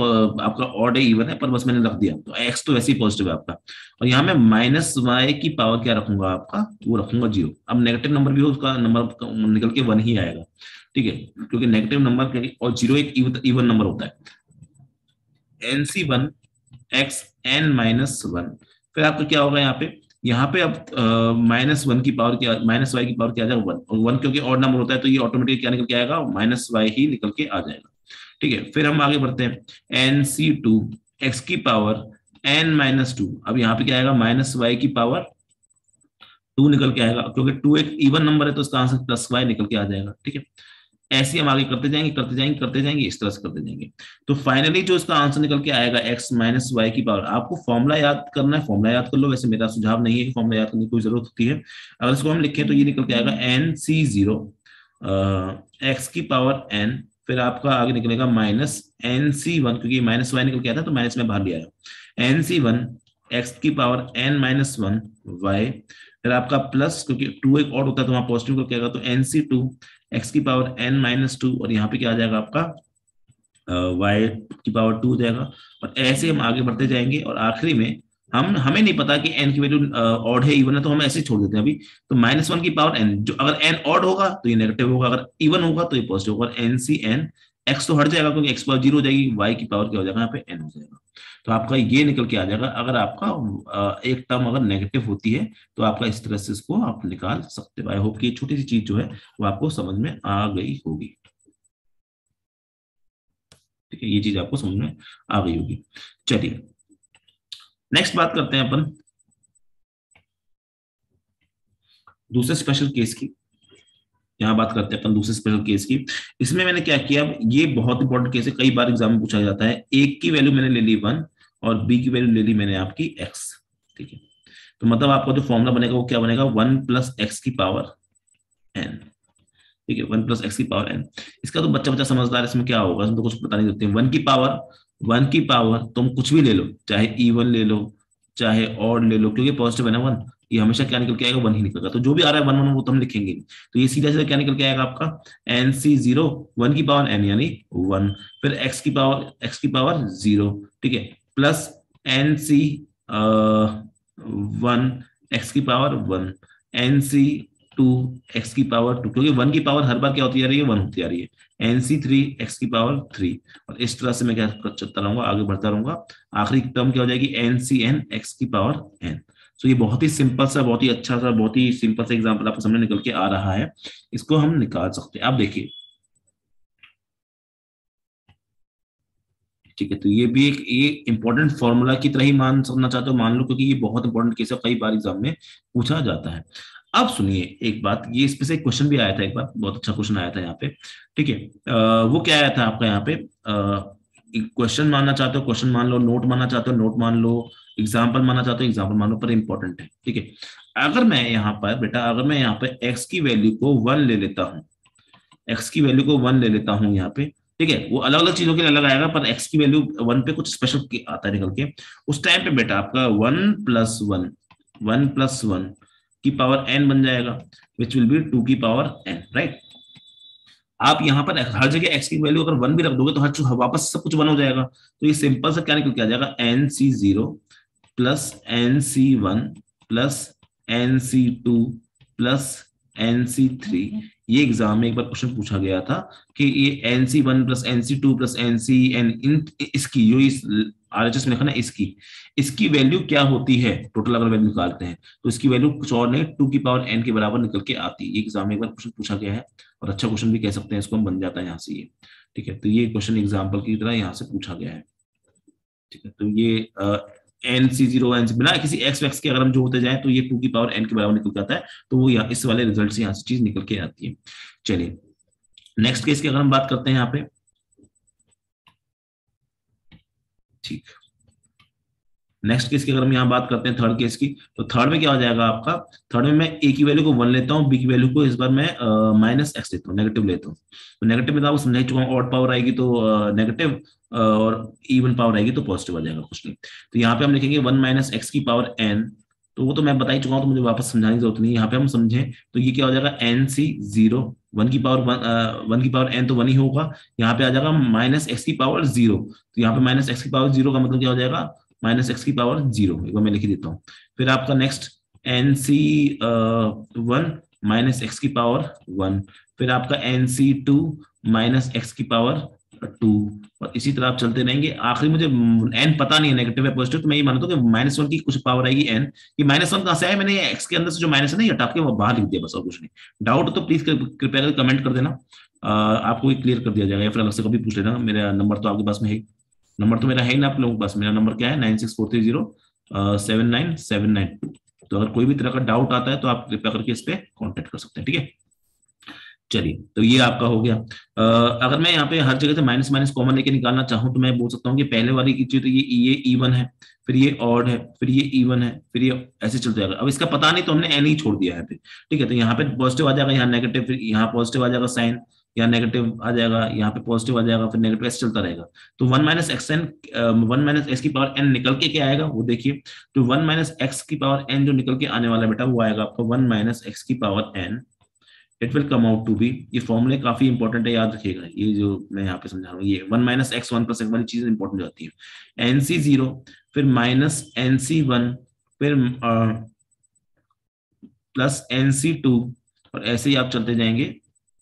आपका ऑड इवन है, पर बस मैंने रख दिया। तो एक्स तो वैसे ही पॉजिटिव है आपका। और यहाँ मैं माइनस वाई की पावर क्या रखूँगा आपका? वो रखूँगा ज़ीरो अब नेगेटिव नंबर भी हो, उसका नंबर निकल के वन ही आएगा। ठीक है? क्योंकि नेगेटिव नंबर और ज़ीरो एक इवन नंबर होता है। N C one x n minus one फिर आपका क्या होगा यहाँ पे? यहाँ पे अब माइनस वन की पावर क्या माइनस वाई की पावर क्या आ जाएगा? वन और वन क्योंकि और नंबर होता है तो ये ऑटोमेटिक क्या निकल के आएगा? माइनस वाई ही निकल के आ जाएगा। ठीक है? फिर हम आगे बढ़ते हैं। एन सी टू एक्स की पावर एन माइनस टू अब यहाँ पे क्या आएगा? माइनस वाई की पावर टू निकल के आएगा। क्योंकि टू एक इवन नंबर है तो उसका आंसर प्लस वाई निकल के आ जाएगा। ठीक है? ऐसे हम आगे करते जाएँगे करते जाएँगे करते जाएँगे, इस तरह से करते जाएँगे। तो फाइनली जो इसका आंसर निकल के आएगा एक्स माइनस वाई की पावर आपको फॉर्मुला याद करना है फॉर्मुला याद कर लो। वैसे मेरा सुझाव नहीं है कि फॉर्मुला याद करने की कोई ज़रूरत होती है। अगर इसको हम लिखें तो ये निकल के आएगा एन सी ज़ीरो एक्स की पावर एन फिर आपका आगे निकलेगा माइनस एन सी वन क्योंकि माइनस वाई निकल के आता तो माइनस में बाहर लिया है एन सी वन एक्स की power n minus one y फिर आपका प्लस क्योंकि टू एक और होता है तो वहाँ पॉजिटिव करके आएगा तो एन सी टू एक्स की पावर एन माइनस टू और यहाँ पे क्या आ जाएगा आपका? वाई की पावर टू हो जाएगा। और ऐसे हम आगे बढ़ते जाएँगे, और आखिरी में हम, हमें नहीं पता कि एन की वैल्यू ऑड है इवन है तो हम ऐसे छोड़ देते हैं अभी। तो माइनस वन की पावर एन जो अगर एन ऑड होगा तो ये नेगेटिव होगा। अगर इवन होगा तो ये पॉजिटिव होगा। एन सी एन एक्स तो हट जाएगा, क्योंकि एक्स पावर ज़ीरो हो जाएगी वाई की पावर क्या हो जाएगा? यहाँ पे एन हो जाएगा। तो आपका ये निकल के आ जाएगा। अगर आपका एक टर्म अगर नेगेटिव होती है तो आपका इस तरह से इसको आप निकाल सकते हो। आई होप की छोटी सी चीज़ जो है, वो आपको समझ में आ गई होगी। ठीक है, ये चीज़ आपको समझ में आ गई होगी। चलिए नेक्स्ट बात करते हैं अपन। दूसरे स्पेशल केस की। यहाँ बात करते हैं अपन दूसरे स्पेशल केस की। इसमें मैंने क्या किया ये बहुत इंपॉर्टेंट केस है, कई बार एग्ज़ाम में पूछा जाता है एक की वैल्यू मैंने ले ली वन और बी की वैल्यू ले ली मैंने आपकी एक्स ठीक है? तो मतलब आपका जो फॉर्मुला बनेगा वो क्या बनेगा? वन प्लस एक्स की पावर एन ठीक है? वन प्लस एक्स की पावर एन इसका तो बच्चा बच्चा समझदार इसमें क्या होगा? इसमें तो कुछ पता नहीं देते। वन की पावर वन की पावर तुम कुछ भी ले लो, चाहे इवन ले लो, चाहे और ले लो, क्योंकि पॉजिटिव है ना वन ये हमेशा क्या निकल के आएगा? वन ही निकलेगा। तो जो भी आ रहा है वन वन वो तो हम लिखेंगे तो ये सीधा सीधा क्या निकल के आएगा आपका? एन सी ज़ीरो वन की पावर एन यानी वन। फिर एक्स की पावर एक्स की पावर ज़ीरो ठीक है? Plus n C one x की power one. N C two x की पावर टू क्योंकि वन की पावर हर बार क्या होती जा रही है? वन होती जा रही है। एन सी थ्री एक्स की पावर थ्री और इस तरह से मैं क्या चलता रहूँगा, आगे बढ़ता रहूँगा। आखिरी टर्म क्या हो जाएगी? एन सी एन एक्स की पावर एन तो ये बहुत ही सिंपल सा, बहुत ही अच्छा सा, बहुत ही सिंपल सा एग्ज़ाम्पल आपको सामने निकल के आ रहा है। इसको हम निकाल सकते हैं। आप देखिए। ठीक है तो ये भी एक, ये इंपॉर्टेंट फॉर्मूला की तरह ही मान सकना चाहते हो, मान लो, क्योंकि ये बहुत इंपॉर्टेंट केस है कई बार एग्ज़ाम में पूछा जाता है। अब सुनिए एक बात, ये इस पे से क्वेश्चन भी आया था एक बार, बहुत अच्छा क्वेश्चन आया था यहाँ पे। ठीक है वो क्या आया था आपका यहाँ पे? क्वेश्चन मानना चाहते हो क्वेश्चन मान लो नोट मानना चाहते हो नोट मान लो एग्ज़ाम्पल मानना चाहते हो एग्ज़ाम्पल मान लो पर इंपॉर्टेंट है, ठीक है? अगर मैं यहाँ पर, बेटा, अगर मैं यहाँ पे एक्स की वैल्यू को वन ले लेता हूँ एक्स की वैल्यू को वन ले लेता हूँ यहाँ पे, ठीक है? वो अलग अलग चीज़ों के लिए अलग आएगा, पर एक्स की वैल्यू वन पे कुछ स्पेशल आता है निकल के। उस टाइम पे बेटा आपका one plus one one plus one की पावर एन बन जाएगा विच विल बी टू की पावर एन राइट आप यहाँ पर हर जगह एक्स की वैल्यू अगर वन भी रख दोगे तो हर वापस सब कुछ वन हो जाएगा। तो ये सिंपल सा क्या निकल के आ जाएगा n C zero plus n C one plus n C two plus n C three ये एग्ज़ाम में एक बार क्वेश्चन पूछा गया था कि ये n C one plus n C two plus n C n इन, इसकी, जो इस आर एच एस में लिखा ना, इसकी इसकी वैल्यू क्या होती है? टोटल अगर वैल्यू निकालते हैं। तो इसकी वैल्यू कुछ और नहीं टू की पावर एन के बराबर निकल के आती है। एग्ज़ाम में एक बार क्वेश्चन पूछा गया है। और अच्छा क्वेश्चन भी कह सकते हैं, इसको हम बन जाता है यहाँ से ये। ठीक है तो ये क्वेश्चन एग्ज़ाम्पल की तरह यहाँ से पूछा गया है। ठीक है तो ये एन सी ज़ीरो बिना किसी एक्स वैक्स के अगर हम जो होते जाए तो ये टू की पावर एन के बराबर निकल जाता है तो वो यहाँ, इस वाले रिज़ल्ट से यहाँ से चीज़ निकल के आती है। चलिए नेक्स्ट केस की अगर हम बात करते हैं यहाँ पे। ठीक नेक्स्ट केस की अगर हम यहाँ बात करते हैं थर्ड केस की तो थर्ड में क्या हो जाएगा आपका? थर्ड में मैं ए की वैल्यू को वन लेता हूँ बी की वैल्यू को इस बार मैं माइनस एक्स लेता हूँ नेगेटिव लेता हूँ। तो नेगेटिव में तो आपको चुका हूँ ऑड पावर आएगी तो नेगेटिव और इवन पावर आएगी तो पॉजिटिव आ जाएगा, कुछ नहीं। तो यहाँ पे हम लिखेंगे वन माइनस एक्स की पावर एन तो वो तो मैं बता ही चुका हूँ तो मुझे वापस समझाने की ज़रूरत नहीं यहाँ पे हम समझे तो ये क्या हो जाएगा? एन सी ज़ीरो वन की पावर वन वन की पावर एन तो वन ही होगा, यहाँ पे आ जाएगा माइनस एक्स की पावर ज़ीरो तो यहाँ पे माइनस एक्स की पावर ज़ीरो का मतलब क्या हो जाएगा? माइनस एक्स की पावर ज़ीरो। एक बार मैं लिख देता हूँ। फिर आपका next n c one minus x की पावर वन। फिर आपका n c two minus x की पावर टू। और इसी तरह आप चलते रहेंगे। आखिरी मुझे एन पता नहीं है नेगेटिव है पॉजिटिव तो मैं ये मानता हूँ कि माइनस वन की कुछ पावर आएगी एन ये माइनस वन कहाँ से आया? मैंने एक्स के अंदर से जो माइनस है ना हटा के वो बाहर लिख दिया, बस और कुछ नहीं। डाउट तो प्लीज़ कृपया कमेंट कर देना। आपको क्लियर कर दिया जाएगा। या फिर अलग से कभी पूछ लेना। मेरा नंबर तो आपके पास में है। नंबर तो मेरा है ना आप लोगों के पास मेरा नंबर क्या है? Nine six four three zero seven nine seven nine तो अगर कोई भी तरह का डाउट आता है तो आप कृपया करके इस पर कॉन्टेक्ट कर सकते हैं ठीक है? चलिए तो ये आपका हो गया। आ, अगर मैं यहाँ पे हर जगह से माइनस माइनस कॉमन लेके निकालना चाहूँ तो मैं बोल सकता हूँ कि पहले वाली की चीज़ तो ये ये इवन है फिर ये ऑड है फिर ये इवन है फिर ये ऐसे चलते जाएगा। अब इसका पता नहीं तो हमने एन ही छोड़ दिया है ठीक है? तो यहाँ पे पॉजिटिव आ जाएगा यहाँ नेगेटिव फिर यहाँ पॉजिटिव आ जाएगा साइन यहाँ नेगेटिव आ जाएगा, यहाँ पे पॉजिटिव आ जाएगा, फिर नेगेटिव ऐसे चलता रहेगा। तो one minus x n one minus x की पावर एन निकल के क्या आएगा? वो देखिए तो वन माइनस एक्स की पावर एन जो निकल के आने वाला बेटा, वो आएगा आपका वन माइनस एक्स की power n it will come out to be ये फॉर्मूले काफ़ी इंपॉर्टेंट है, याद रखिएगा। ये जो मैं यहाँ पे समझा रहा हूँ, ये one minus x one plus x वाली चीज़ इंपॉर्टेंट जाती है। एन सी ज़ीरो फिर माइनस एन सी वन फिर प्लस एन सी टू और ऐसे ही आप चलते जाएँगे।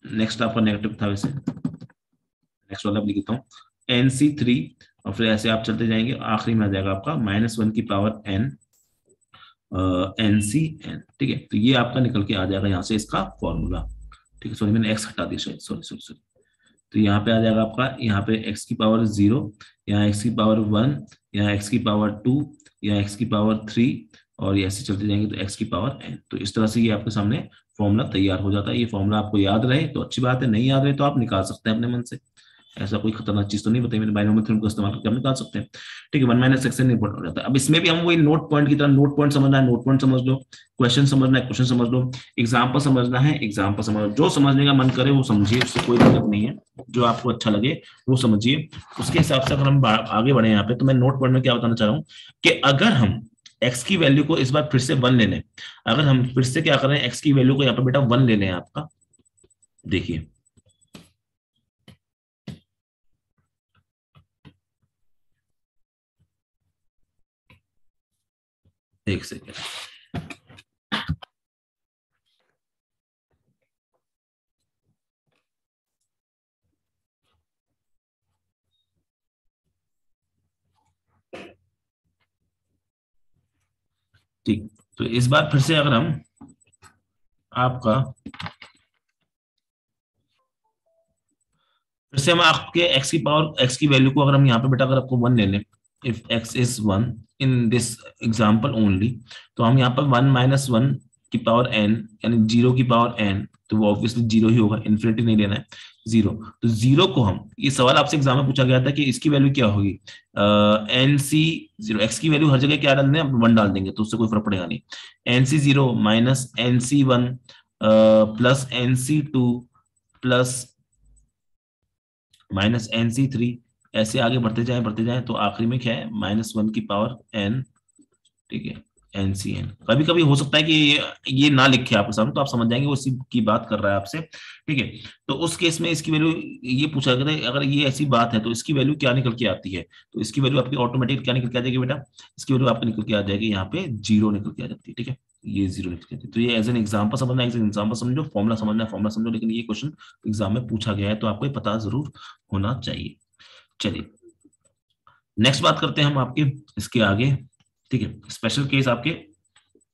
नेक्स्ट आपका नेगेटिव था वैसे। नेक्स्ट वाला लिखता हूँ। एन सी थ्री और फिर ऐसे आप चलते जाएँगे, आखिरी में आ जाएगा आपका माइनस वन की power n n C n ठीक है? तो ये आपका निकल के आ जाएगा यहाँ से इसका फॉर्मूला ठीक है सॉरी मैंने एक्स हटा दिया शायद सॉरी सॉरी सॉरी तो यहाँ पे आ जाएगा आपका, यहाँ पे एक्स की पावर ज़ीरो यहाँ एक्स की पावर वन यहाँ एक्स की पावर टू यहाँ एक्स की पावर थ्री और ऐसे चलते जाएँगे तो एक्स की पावर एन तो इस तरह से ये आपके सामने फॉर्मूला तैयार हो जाता है, ये फॉर्मूला आपको याद रहे तो अच्छी बात है, नहीं याद रहे तो आप निकाल सकते हैं अपने मन से। ऐसा कोई खतरनाक चीज़ तो नहीं बताई मैंने बाइनोमियल थ्योरम का इस्तेमाल करके निकाल सकते हैं। ठीक है, वन माइनस सेक्शन इंपॉर्टेंट हो जाता है। अब इसमें भी हम वही नोट पॉइंट की तरह, नोट पॉइंट समझना है, नोट पॉइंट समझ लो, क्वेश्चन समझना है, क्वेश्चन समझ लो, एग्ज़ाम्पल समझना है, एग्ज़ाम्पल समझ जो समझने का मन करे वो समझिए, उससे कोई दिक्कत नहीं है, जो आपको अच्छा लगे वो समझिए। उसके हिसाब से अगर हम आगे बढ़े यहाँ पे तो मैं नोट पॉइंट में क्या बताना चाह रहा हूँ कि अगर हम एक्स की वैल्यू को इस बार फिर से वन लेने। अगर हम फिर से क्या कर रहे हैं एक्स की वैल्यू को यहाँ पर बेटा वन लेने हैं आपका। देखिए। एक सेकेंड ठीक। तो इस बार फिर से अगर हम आपका फिर से हम आपके x की पावर x की वैल्यू को अगर हम यहाँ पे बेटा अगर आपको वन ले लें if x is one in this example only तो हम यहाँ पर वन माइनस वन की पावर n, यानी ज़ीरो की पावर n तो वो ऑब्वियसली ज़ीरो ही होगा इन्फिनिटी नहीं लेना है। ज़ीरो। तो ज़ीरो को हम, ये सवाल आपसे एग्ज़ाम में पूछा गया था कि इसकी वैल्यू क्या होगी? एन सी ज़ीरो एक्स की वैल्यू हर जगह क्या डालने हम वन डाल देंगे तो उससे कोई फ़र्क पड़ेगा नहीं। N C zero minus n C one plus n C two plus minus n C three ऐसे आगे बढ़ते जाए बढ़ते जाए तो आखिरी में क्या है? माइनस वन की पावर एन ठीक है। एनसीएन कभी कभी हो सकता है कि ये, ना लिखे आपके सामने तो आप समझ जाएँगे वो इसी की बात कर रहा है आपसे ठीक है? तो उस केस में इसकी वैल्यू ये पूछा गया अगर ये ऐसी बात है तो इसकी वैल्यू क्या निकल के आती है? तो इसकी वैल्यू आपकी ऑटोमेटिक क्या निकल के आ जाएगी बेटा? इसकी वैल्यू आपकी निकल के आ जाएगी यहाँ पे ज़ीरो निकल के आ जाती है ठीक है? ये ज़ीरो निकल के आती है। तो ये एज एन एग्ज़ाम्पल समझना एन एग्ज़ाम्पल समझो फॉर्मुला समझना फॉर्मुला समझो लेकिन ये क्वेश्चन एग्ज़ाम में पूछा गया है तो आपको पता ज़रूर होना चाहिए। चलिए नेक्स्ट बात करते हैं हम आपके इसके आगे। ठीक है? स्पेशल केस आपके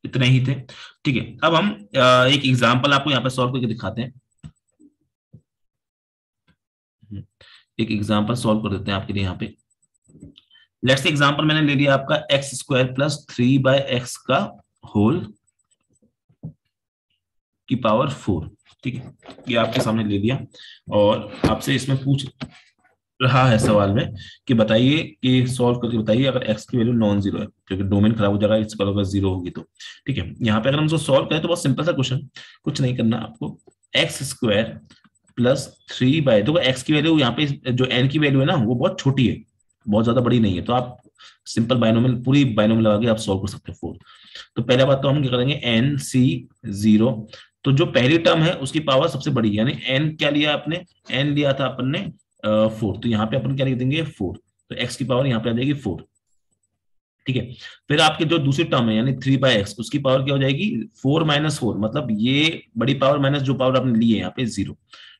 इतने ही थे। ठीक है अब हम एक एग्जांपल आपको यहाँ पे सॉल्व करके दिखाते हैं। हम्म, एक एग्जांपल सॉल्व कर देते हैं आपके लिए यहाँ पे। लेट्स एग्जांपल मैंने ले लिया आपका x square plus three by x का होल की पावर फोर ठीक है ये आपके सामने ले लिया और आपसे इसमें पूछ रहा है सवाल में कि बताइए कि सॉल्व करके बताइए अगर एक्स की वैल्यू नॉन ज़ीरो है, क्योंकि डोमेन खराब हो जाएगा इसका अगर ज़ीरो होगी तो। ठीक है, यहाँ पे अगर हम उसको सॉल्व करें तो बहुत सिंपल सा क्वेश्चन कुछ नहीं करना आपको। X square plus three by देखो एक्स की वैल्यू यहाँ पे जो एन की वैल्यू है ना, वो बहुत छोटी है, बहुत ज़्यादा बड़ी नहीं है। तो आप सिंपल बाइनोमियल पूरी बाइनोमियल लगा के आप सॉल्व कर सकते हैं फोर तो पहला बात तो हम क्या करेंगे एन सी ज़ीरो तो जो पहली टर्म है, उसकी पावर सबसे बड़ी है, यानी एन क्या लिया आपने? एन लिया था अपन ने फोर तो यहाँ पे अपन क्या लिख देंगे? फोर तो एक्स की पावर यहाँ पे आ जाएगी फोर ठीक है? फिर आपके जो दूसरी टर्म है, यानी थ्री बाय एक्स उसकी पावर क्या हो जाएगी? फोर माइनस फोर मतलब ये बड़ी पावर माइनस जो पावर आपने ली है यहाँ पे ज़ीरो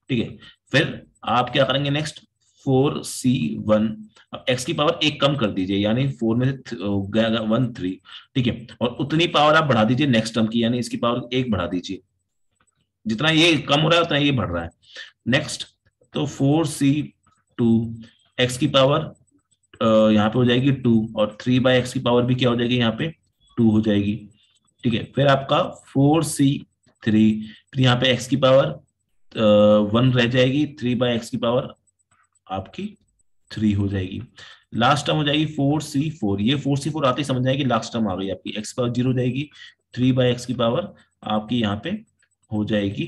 ठीक है? फिर आप क्या करेंगे नेक्स्ट फोर सी वन अब एक्स की पावर एक कम कर दीजिए, यानी फोर में से वन थ्री ठीक है? और उतनी पावर आप बढ़ा दीजिए नेक्स्ट टर्म की, यानी इसकी पावर एक बढ़ा दीजिए। जितना ये कम हो रहा है, उतना ये बढ़ रहा है। नेक्स्ट तो फोर सी टू एक्स की पावर यहाँ पे हो जाएगी टू और थ्री बाई एक्स की पावर भी क्या हो जाएगी यहाँ पे? टू हो जाएगी। ठीक है, फिर आपका फोर सी थ्री, फिर यहाँ पे एक्स की पावर वन रह जाएगी, थ्री बाई एक्स की पावर आपकी थ्री हो जाएगी। लास्ट टर्म हो जाएगी फोर सी फोर। ये फोर सी फोर आते ही समझ जाएगी लास्ट टर्म आ गई आपकी। एक्स पावर ज़ीरो हो जाएगी, थ्री बाई एक्स की पावर आपकी यहाँ पे हो जाएगी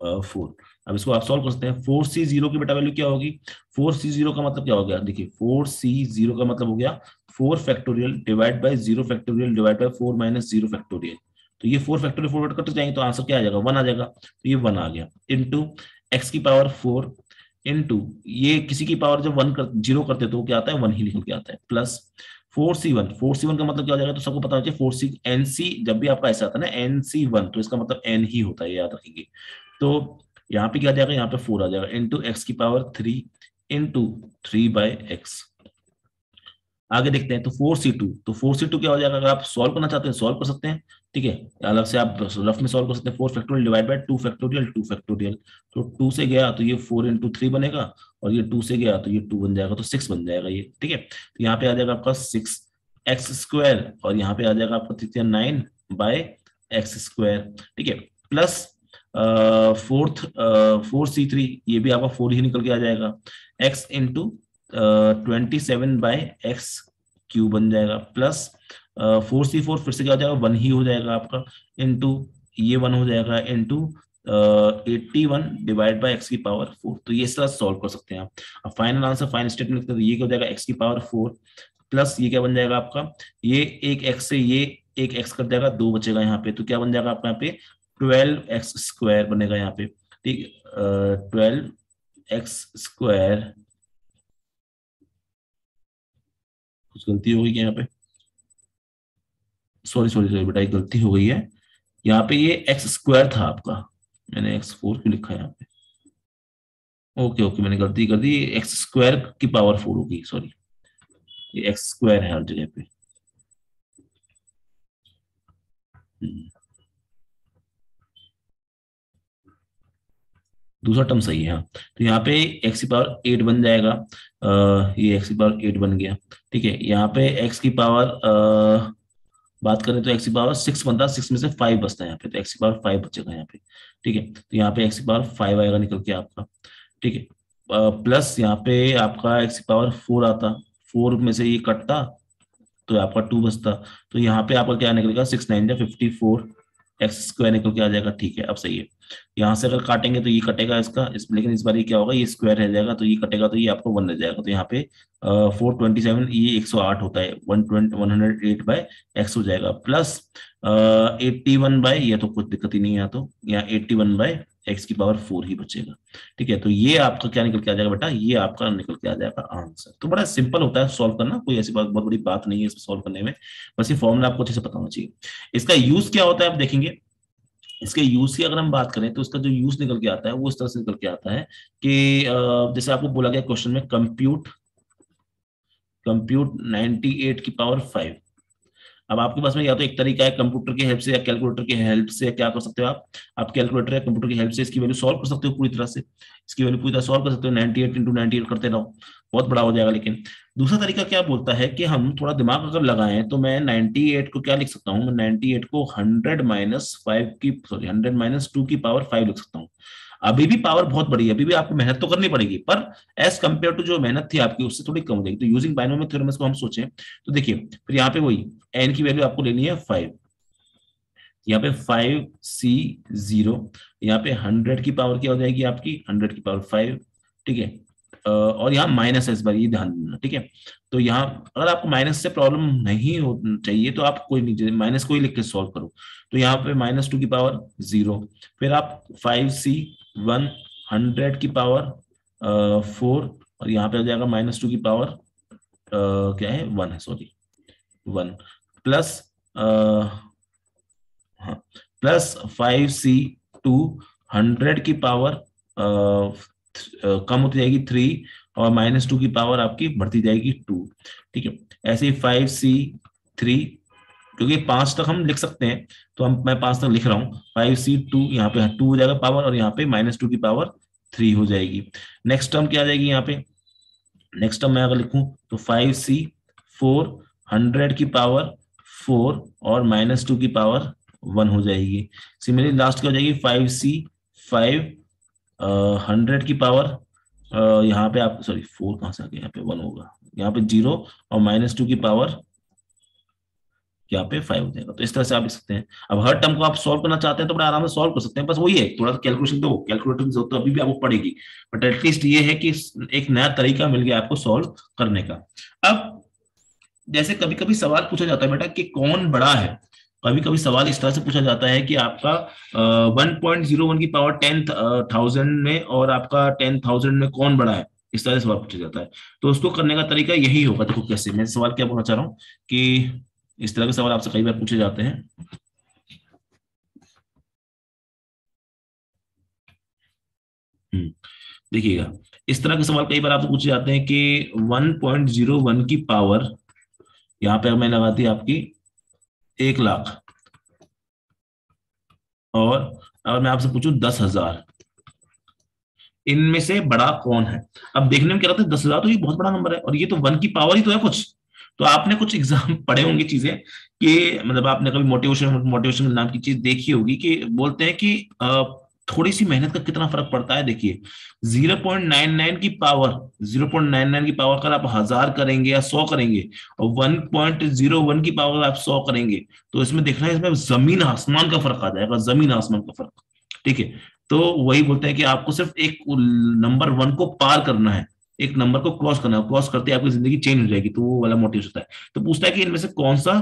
फोर। अब इसको आप सॉल्व कर सकते हैं। फोर सी ज़ीरो की बेटा वैल्यू क्या होगी? फोर सी ज़ीरो का मतलब क्या हो गया? देखिए, फोर सी ज़ीरो का मतलब हो गया four factorial divide by zero factorial divide by four minus zero factorial तो ये फोर फैक्टोरियल फोर कट जाएँगे तो आंसर क्या आ जाएगा? वन आ जाएगा। तो ये वन आ गया। इंटू एक्स की पावर फोर इंटू ये किसी की पावर जब वन कर ज़ीरो करते तो क्या आता है? वन ही निकल के आता है। Plus four C one. Four C one का मतलब क्या हो जाएगा? तो सबको पता होना चाहिए, फोर सी एन सी जब भी आपका ऐसा आता है ना एन सी वन तो इसका मतलब एन ही होता है, याद रखेंगे। तो यहाँ पे क्या जाएगा? यहाँ पे फोर आ जाएगा। इंटू एक्स की power three into three by x आगे देखते हैं तो फोर सी टू तो फोर सी टू क्या हो जाएगा? अगर आप सॉल्व करना चाहते हैं सॉल्व कर सकते हैं, ठीक है? अलग से आप रफ में सॉल्व कर सकते हैं। Four factorial divide by two factorial two factorial तो टू से गया तो ये फोर इंटू थ्री बनेगा, और ये टू से गया तो ये टू बन जाएगा तो सिक्स बन जाएगा ये, ठीक है? तो यहाँ पे आ जाएगा आपका सिक्स एक्स स्क्वायर और यहाँ पे आ जाएगा आपका नाइन बाय एक्स स्क्वायर ठीक है? Plus fourth four C three, ये भी आपका फोर ही निकल के आ जाएगा। X into twenty seven by x cube बन जाएगा। प्लस फोर सी फोर फिर से क्या हो जाएगा? वन ही हो जाएगा आपका। इंटू, ये वन हो जाएगा। Into eighty one divide by x की पावर फोर। तो ये इस तरह सॉल्व कर सकते हैं आप। फाइनल आंसर, फाइनल स्टेटमेंट तो ये क्या हो जाएगा? एक्स की पावर फोर। प्लस ये क्या बन जाएगा आपका? ये एक एक्स से ये एक एक्स कर जाएगा, दो बचेगा यहाँ पे। तो क्या बन जाएगा आपका यहाँ पे? ट्वेल्व एक्स स्क्वायर बनेगा यहाँ पे। ठीक ट्वेल्व एक्स स्क्वायर। कुछ गलती हो गई यहाँ पे? सॉरी सॉरी सॉरी बेटा एक गलती हो गई है। यहाँ पे ये एक्स स्क्वायर था आपका। मैंने एक्स फोर क्यों लिखा यहाँ पे? ओके ओके, मैंने गलती कर दी। एक्स स्क्वायर की पावर फोर होगी सॉरी ये एक्स स्क्वायर है हर जगह पे। दूसरा टर्म सही है हाँ। तो यहाँ पे एक्स की पावर एट बन जाएगा आ, ये एक्स की पावर एट बन गया ठीक है। यहाँ पे एक्स की पावर आ, बात करें तो एक्स की पावर सिक्स बनता है सिक्स में से फाइव बचता है यहाँ पे तो एक्स की पावर फाइव बचेगा यहाँ पे ठीक है। तो यहाँ पे एक्स की पावर फाइव आएगा निकल के आपका ठीक है। प्लस यहाँ पे आपका एक्स की पावर फोर आता फोर में से ये कटता तो आपका टू बचता। तो यहाँ पे आपका क्या निकलेगा सिक्स नाइन जा फिफ्टी फोर एक्स स्क्वायर निकल के आ जाएगा ठीक है अब सही है। यहाँ से अगर काटेंगे तो ये कटेगा इसका इस, लेकिन इस बार ये क्या होगा ये स्क्वायर रह जाएगा तो ये कटेगा तो ये आपको वन रह जाएगा। तो यहाँ पे फोर ट्वेंटी सेवन ये एक सौ आठ होता है one twenty one hundred eight by x हो जाएगा। प्लस एट्टी वन बाय ये तो कुछ दिक्कत ही नहीं है तो यहाँ एट्टी वन बाय एक्स की पावर फोर ही बचेगा। ठीक है तो ये आपका क्या निकल के आ जाएगा बेटा? ये आपका निकल के आ जाएगा आंसर। तो बड़ा सिंपल होता है सॉल्व करना, कोई ऐसी बात बहुत बड़ी बात नहीं है सॉल्व करने में। बस ये फॉर्मूला आपको अच्छे से पता होना चाहिए। इसका यूज़ क्या होता है आप देखेंगे। इसके यूज़ की अगर हम बात करें तो इसका जो यूज़ निकल के आता है, वो इस तरह से निकल के आता है कि जैसे आपको बोला गया क्वेश्चन में कंप्यूट कंप्यूट 98 की पावर 5 अब आपके पास में या तो एक तरीका है कंप्यूटर की हेल्प से या कैलकुलेटर की हेल्प से, क्या कर सकते हो आप? आप कैलकुलेटर या कंप्यूटर की हेल्प से इसकी वैल्यू सॉल्व कर सकते हो पूरी तरह से। इसकी वैल्यू पूरी तरह सॉल्व कर सकते हो 98 एट इंटू नाइनटी एट करते रहो। बहुत बड़ा हो जाएगा लेकिन। दूसरा तरीका क्या बोलता है कि हम थोड़ा दिमाग अगर लगाएँ तो मैं 98 को क्या लिख सकता हूँ? मैं 98 को 100 माइनस फाइव की सॉरी 100 माइनस टू की पावर फाइव लिख सकता हूँ। अभी भी पावर बहुत बड़ी है, अभी भी आपको मेहनत तो करनी पड़ेगी, पर एज कंपेयर टू जो मेहनत थी आपकी, उससे थोड़ी कम हो जाएगी। तो यूजिंग बाइनोमियल थ्योरम को हम सोचें। तो देखिए, फिर यहाँ पे वही एन की वैल्यू आपको लेनी है फाइव यहाँ पे फाइव सी ज़ीरो यहाँ पे हंड्रेड की पावर क्या हो जाएगी आपकी? हंड्रेड की पावर फाइव ठीक है? और यहाँ माइनस है इस बार ये ध्यान देना ठीक है? तो यहाँ अगर आपको माइनस से प्रॉब्लम नहीं हो चाहिए तो आप कोई नहीं माइनस को ही लिख के सॉल्व करो। तो यहाँ पे माइनस टू की पावर ज़ीरो फिर आप फाइव सी वन हंड्रेड की पावर फोर और यहाँ पे आ जाएगा माइनस टू की पावर uh, क्या है? वन है sorry one plus plus five C two hundred की पावर कम होती जाएगी थ्री और माइनस टू की पावर आपकी बढ़ती जाएगी टू ठीक है? ऐसे ही फाइव सी थ्री क्योंकि पाँच तक हम लिख सकते हैं तो हम, मैं पाँच तक लिख रहा हूँ। फाइव सी टू यहाँ पे टू हो जाएगा पावर और यहाँ पे माइनस टू की पावर थ्री हो जाएगी। नेक्स्ट टर्म क्या आ जाएगी यहाँ पे? नेक्स्ट टर्म मैं अगर लिखूं तो फाइव सी फोर हंड्रेड की पावर फोर और माइनस टू की पावर वन हो जाएगी। सिमिलरली लास्ट क्या हो जाएगी? फाइव सी फाइव हंड्रेड की पावर uh, यहाँ पे आप सॉरी फोर कहाँ से आ गया? यहाँ पे वन होगा। यहाँ पे ज़ीरो और माइनस टू की पावर यहाँ पे फाइव हो जाएगा। तो इस तरह से आप लिख सकते हैं। अब हर टर्म को आप सॉल्व करना चाहते हैं तो बड़ा आराम से सॉल्व कर सकते हैं। बस वही है थोड़ा सा कैलकुलेशन दो। कैलकुलेटर की ज़रूरत तो अभी भी आपको पड़ेगी। बट एटलीस्ट ये है कि एक नया तरीका मिल गया आपको सॉल्व करने का। अब जैसे कभी कभी सवाल पूछा जाता है बेटा कि कौन बड़ा है? कभी कभी सवाल इस तरह से पूछा जाता है कि आपका वन पॉइंट ज़ीरो वन की पावर टेन थाउज़ेंड में और आपका टेन थाउज़ेंड में कौन बड़ा है? इस तरह से सवाल पूछा जाता है। तो उसको करने का तरीका यही होगा देखो कैसे। मैं सवाल क्या बोलना चाह रहा हूँ कि इस तरह के सवाल आपसे कई बार पूछे जाते हैं। हम्म, देखिएगा। इस तरह के सवाल कई बार आपसे पूछे जाते हैं कि 1.01 की पावर यहाँ पे मैं लगा दी आपकी एक लाख। और अगर मैं आपसे पूछूँ दस हज़ार। इनमें से बड़ा कौन है? अब देखने में क्या लगता है, दस हज़ार तो ये बहुत बड़ा नंबर है, और ये तो वन की पावर ही तो है कुछ। तो आपने कुछ एग्ज़ाम पढ़े होंगे चीज़ें कि मतलब आपने कभी मोटिवेशन मोटिवेशन नाम की चीज़ देखी होगी कि बोलते हैं कि थोड़ी सी मेहनत का कितना फ़र्क पड़ता है? देखिए 0.99 की पावर 0.99 की पावर अगर आप हज़ार करेंगे या सौ करेंगे, और 1.01 की पावर आप सौ करेंगे तो इसमें देखना है, इसमें ज़मीन आसमान का फ़र्क आ जाएगा, ज़मीन आसमान का फ़र्क। ठीक है? तो वही बोलते हैं कि आपको सिर्फ़ एक नंबर वन को पार करना है, एक नंबर को क्रॉस करना है क्रॉस करते आपकी ज़िंदगी चेंज हो जाएगी तो वो वाला मोटिव होता है। तो पूछता है कि इनमें से कौन सा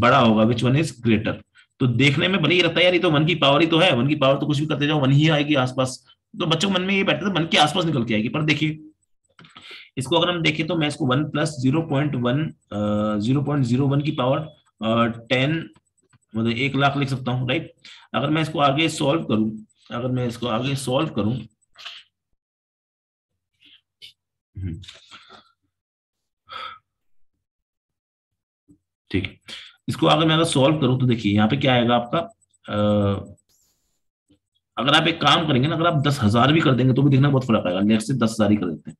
बड़ा होगा विच वन इज़ ग्रेटर तो देखने में भले ही लगता है यार, ये तो वन की पावर ही तो है। वन की पावर तो कुछ भी करते जाओ वन ही आएगी आसपास। तो बच्चों मन में ये बैठता है मन के आसपास निकल के आएगी। पर देखिए, इसको अगर हम देखें तो मैं इसको one plus zero point one zero point zero one की पावर टेन मतलब एक लाख लिख सकता हूँ राइट अगर मैं इसको आगे सॉल्व करूँ, अगर मैं इसको आगे सॉल्व करूँ हम्म। ठीक। इसको अगर मैं अगर सॉल्व करूँ तो देखिए यहाँ पे क्या आएगा आपका? आ, अगर आप एक काम करेंगे ना अगर आप दस हज़ार भी कर देंगे तो भी देखना बहुत फ़र्क आएगा। नेक्स्ट से दस हज़ार ही कर देते हैं।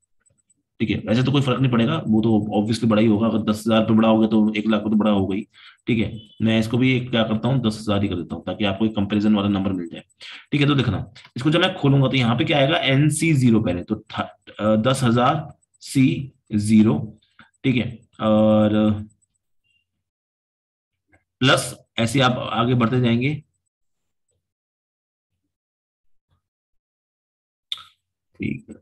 ठीक है? वैसे तो कोई फ़र्क नहीं पड़ेगा। वो तो ऑब्वियसली बड़ा ही होगा। अगर दस हज़ार पे बड़ा होगा तो एक लाख पे तो बड़ा ही। ठीक है? मैं इसको भी क्या करता हूँ? दस हज़ार ही कर देता हूँ ताकि आपको एक कंपेरिजन वाला नंबर मिल जाए। ठीक है? तो देखना इसको जब मैं खोलूँगा तो यहाँ पे क्या आएगा? एन सी ज़ीरो पहले। तो दस हज़ार सी ज़ीरो ठीक है? और प्लस ऐसे आप आगे बढ़ते जाएँगे। ठीक है।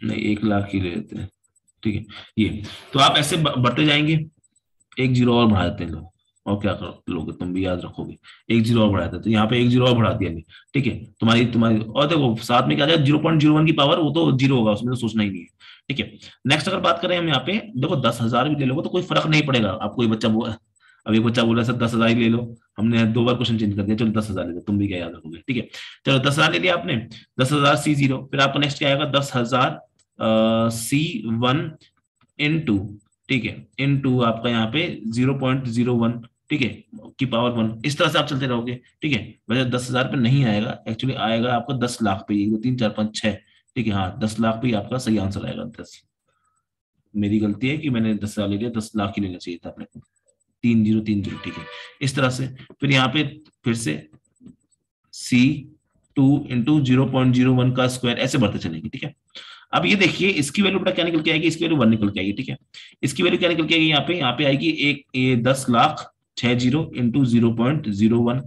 नहीं, एक लाख ही ले लेते हैं। ठीक है, ये। तो आप ऐसे बढ़ते जाएँगे। एक ज़ीरो और बढ़ा देते हैं लोग। और क्या कर लोगे, तुम भी याद रखोगे। एक ज़ीरो और बढ़ाते तो यहाँ पे एक ज़ीरो और बढ़ा दिया ठीक है, तुम्हारी तुम्हारी, और देखो, साथ में क्या जाए ज़ीरो पॉइंट ज़ीरो वन की पावर, वो तो ज़ीरो होगा, उसमें तो सोचना ही नहीं है। ठीक है, नेक्स्ट अगर बात करें हम यहाँ पे, देखो, दस हज़ार भी ले लोगे तो कोई फ़र्क नहीं पड़ेगा। आपको बच्चा एक बच्चा बोला सर दस हज़ार ही ले लो। हमने दो बार क्वेश्चन चेंज कर दिया। चलो दस हज़ार ले लो। तुम भी क्या याद रखोगे? ठीक है। चलो दस हज़ार ले लिया आपने। दस हज़ार सी ज़ीरो फिर आपका नेक्स्ट क्या आएगा? दस हज़ार सी वन इन टू ठीक है। इन टू आपका यहाँ पे ज़ीरो पॉइंट ज़ीरो वन ठीक है। की पावर वन इस तरह से आप चलते रहोगे, ठीक है। वैसे दस हज़ार पे नहीं आएगा। एक्चुअली आएगा आपका दस लाख पे एक दो, तीन, चार, पाँच, छह। ठीक है हाँ दस लाख पे आपका सही आंसर आएगा दस। मेरी गलती है कि मैंने दस हज़ार ले लिया। दस लाख ही लेना चाहिए था अपने को। तीन ज़ीरो तीन ज़ीरो ठीक है। इस तरह से फिर यहाँ पे फिर से C two into zero point zero one का स्क्वायर ऐसे बढ़ते चलेंगे ठीक है। अब ये देखिए इसकी वैल्यू बेटा क्या निकल के आएगी? इसकी वैल्यू वन निकल के आएगी ठीक है। इसकी वैल्यू क्या निकल के आएगी यहाँ पे? यहाँ पे आएगी एक ये दस लाख छह zero into zero point zero one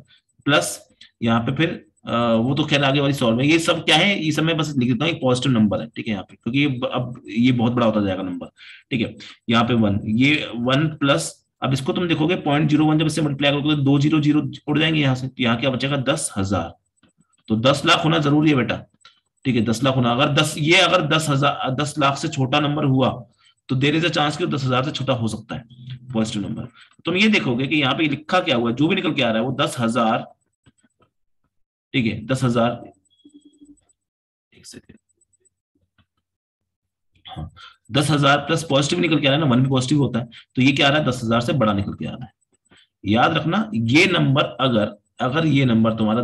plus यहाँ पे फिर आ, वो तो खैर आगे वाली सॉल्व है। ये सब क्या है? ये सब मैं बस लिख देता हूँ एक पॉजिटिव नंबर है ठीक है यहाँ पे। क्योंकि ये अब ये बहुत बड़ा होता जाएगा नंबर ठीक है। यहाँ पे वन ये वन प्लस अब इसको तुम देखोगे पॉइंट ज़ीरो वन जब इससे मल्टीप्लाई करोगे तो दो ज़ीरो ज़ीरो उड़ जाएँगे यहाँ से तो यहाँ क्या बचेगा? दस हज़ार। तो दस लाख होना ज़रूरी है बेटा। ठीक है, दस लाख होना। अगर दस, ये अगर दस हज़ार, दस लाख से छोटा नंबर हुआ तो देर इज़ अ चांस कि दस हज़ार से छोटा हो सकता है पॉजिटिव नंबर तुम ये देखोगे कि यहाँ पे लिखा क्या हुआ जो भी निकल के आ रहा है, वो दस हज़ार, ठीक है, दस हज़ार। एक सेकेंड हाँ दस हज़ार प्लस पॉजिटिव निकल के आ रहा है ना वन भी पॉजिटिव होता है तो ये क्या आ रहा है? दस हज़ार से बड़ा निकल के आ रहा है। याद रखना, ये नंबर अगर अगर ये नंबर तुम्हारा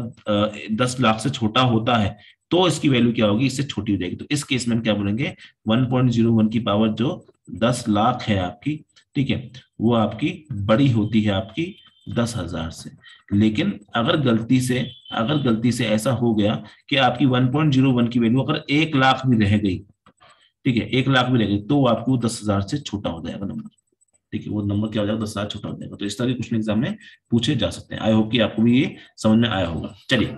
दस लाख से छोटा होता है तो इसकी वैल्यू क्या होगी? इससे छोटी हो जाएगी। तो इस केस में क्या बोलेंगे? 1.01 की पावर जो 10 लाख है आपकी, ठीक है, वो आपकी बड़ी होती है आपकी दस हज़ार से। लेकिन अगर गलती से, अगर गलती से ऐसा हो गया कि आपकी 1.01 की वैल्यू अगर एक लाख भी रह गई ठीक है, एक लाख भी रहेगी तो आपको दस हज़ार से छोटा हो जाएगा नंबर। ठीक है, वो नंबर क्या हो जाएगा, दस हज़ार छोटा हो जाएगा। तो इस तरह के क्वेश्चन एग्ज़ाम में पूछे जा सकते हैं। आई होप कि आपको भी ये समझ में आया होगा। चलिए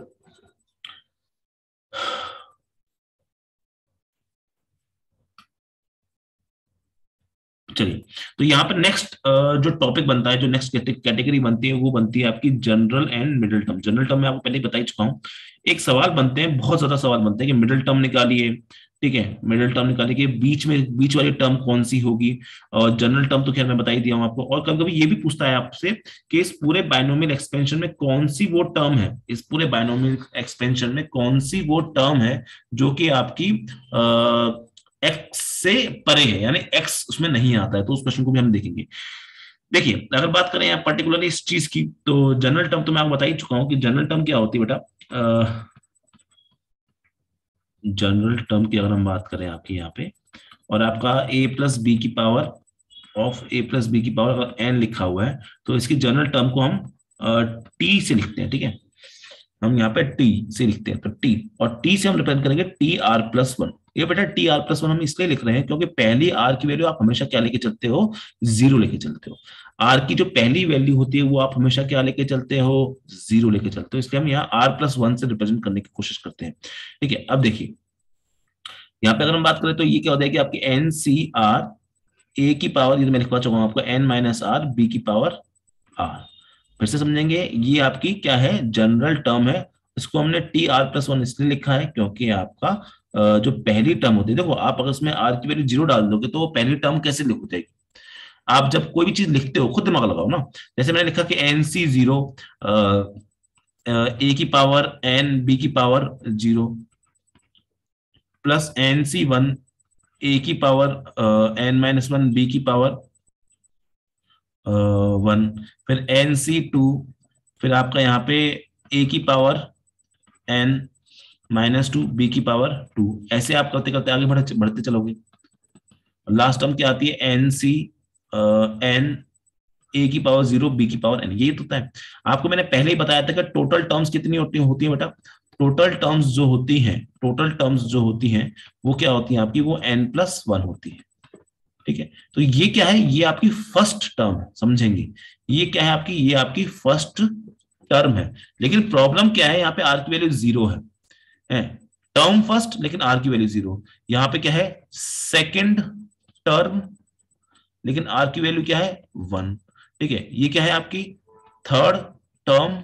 चलिए। तो यहाँ पर नेक्स्ट जो टॉपिक बनता है, जो नेक्स्ट कैटेगरी बनती है, वो बनती है आपकी general and middle term general term में आपको पहले बता ही चुका हूँ। एक सवाल बनते हैं, बहुत ज़्यादा सवाल बनते हैं कि मिडिल टर्म निकालिए, ठीक है? मिडिल टर्म निकालिए कि बीच में, बीच वाली टर्म कौन सी होगी? और जनरल टर्म तो खैर मैं बता ही दिया हूँ आपको। और कभी कभी ये भी पूछता है आपसे कि इस पूरे बायनोमियल एक्सपेंशन में कौन सी वो टर्म है? इस पूरे बायनोमियल एक्सपेंशन में कौन सी वो टर्म है जो कि आपकी एक्स से परे है, यानी एक्स उसमें नहीं आता है तो उस क्वेश्चन को भी हम देखेंगे। देखिए, अगर बात करें यहाँ पर्टिकुलरली इस चीज़ की तो जनरल टर्म तो मैं आपको बता ही चुका हूँ कि जनरल टर्म क्या होती है बेटा? जनरल टर्म की अगर हम बात करें आपके यहाँ पे, और आपका ए प्लस बी की power of A plus B की पावर अगर एन लिखा हुआ है तो इसकी जनरल टर्म को हम टी से लिखते हैं, ठीक है? हम यहाँ पे टी से लिखते हैं तो टी और टी से हम रिप्रेजेंट करेंगे टी आर प्लस वन ये बेटा टी आर प्लस वन हम इसलिए लिख रहे हैं क्योंकि पहली आर की वैल्यू आप हमेशा क्या लेके चलते हो? ज़ीरो लेके चलते हो। आर की जो पहली वैल्यू होती है, वो आप हमेशा क्या लेके चलते हो? ज़ीरो लेके चलते हो। इसलिए हम यहाँ आर प्लस वन से रिप्रेजेंट करने की कोशिश करते हैं। ठीक है, अब देखिए। यहाँ पे अगर हम बात करें तो ये क्या होता है कि आपकी एन सी आर ए की पावर ये मैं लिखवा चुका हूँ आपको एन माइनस आर बी की पावर आर फिर से समझेंगे, ये आपकी क्या है? जनरल टर्म है। इसको हमने टी आर प्लस वन इसलिए लिखा है क्योंकि आपका जो पहली टर्म होती है, देखो आप अगर इसमें आर की वैल्यू ज़ीरो डाल दोगे तो पहली टर्म कैसे लिख जाएगी आप जब कोई भी चीज़ लिखते हो, खुद दिमाग लगाओ ना। जैसे मैंने लिखा कि एन सी ज़ीरो ए की पावर एन बी की power zero plus N C one A की power N minus one B की पावर वन फिर एन सी टू फिर आपका यहाँ पे ए की power N minus two B की पावर टू। ऐसे आप करते करते आगे बढ़ते बढ़ते चलोगे। लास्ट टर्म क्या आती है? एन सी एन ए की पावर ज़ीरो बी की पावर एन। ये तो है आपको मैंने पहले ही बताया था कि टोटल टर्म्स कितनी होती होती है बेटा? टोटल टर्म्स जो होती हैं टोटल टर्म्स जो होती हैं वो क्या होती है आपकी? वो एन प्लस वन होती है। ठीक है? तो ये क्या है? ये आपकी फ़र्स्ट टर्म समझेंगे। ये क्या है आपकी? ये आपकी फ़र्स्ट टर्म है। लेकिन प्रॉब्लम क्या है? यहाँ पे आर की वैल्यू ज़ीरो है, है। टर्म फ़र्स्ट लेकिन आर की वैल्यू ज़ीरो यहाँ पे क्या है? सेकेंड टर्म लेकिन आर की वैल्यू क्या है? वन ठीक है? ये क्या है आपकी? थर्ड टर्म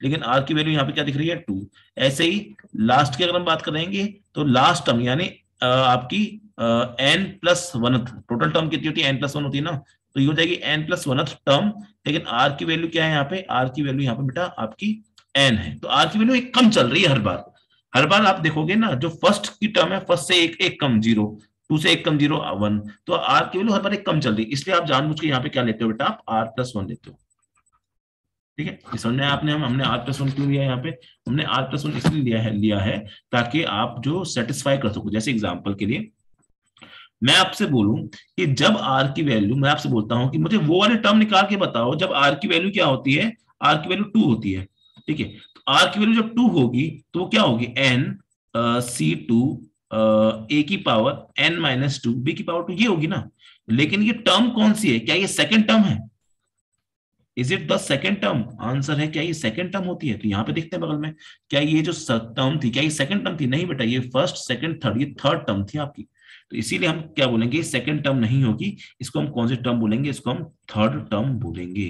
लेकिन आर की वैल्यू यहाँ पे क्या दिख रही है? टू ऐसे ही लास्ट की अगर हम बात करेंगे तो लास्ट टर्म यानी आपकी N plus one total term कितनी होती है? एन प्लस वन होती है ना? तो ये हो जाएगी एन प्लस वन टर्म लेकिन आर की वैल्यू क्या है यहाँ पे? आर की वैल्यू यहाँ पे बेटा आपकी एन है। तो आर की वैल्यू एक कम चल रही है हर बार। हर बार आप देखोगे ना, जो फ़र्स्ट की टर्म है फ़र्स्ट से एक एक कम ज़ीरो टू से एक कम ज़ीरो वन तो आर की वैल्यू हर बार एक कम चल रही है। इसलिए आप जानबूझ के यहाँ पे क्या लेते हो बेटा? आप आर प्लस वन लेते हो। ठीक है? समझ आपने? हम, हमने आर प्लस वन क्यों लिया यहाँ पे? हमने आर प्लस वन इसलिए लिया है लिया है ताकि आप जो सेटिस्फाई कर सको। जैसे एग्ज़ाम्पल के लिए, मैं आपसे बोलूँ कि जब आर की वैल्यू मैं आपसे बोलता हूँ कि मुझे वो वाले टर्म निकाल के बताओ, जब आर की वैल्यू क्या होती है? आर की वैल्यू टू होती है। ठीक है? तो आर की वैल्यू जब टू होगी तो क्या होगी? एन सी टू ए की power N minus two B की पावर टू ये होगी ना? लेकिन ये टर्म कौन सी है? क्या ये सेकेंड टर्म है? Is it the second term answer है, क्या ये सेकेंड टर्म होती है? तो यहाँ पे देखते हैं बगल में, क्या ये जो टर्म थी, क्या ये सेकेंड टर्म थी? नहीं बेटा, ये फ़र्स्ट सेकेंड थर्ड ये थर्ड टर्म थी आपकी। तो इसीलिए हम क्या बोलेंगे? सेकेंड टर्म नहीं होगी। इसको हम कौन से टर्म बोलेंगे? इसको हम थर्ड टर्म बोलेंगे।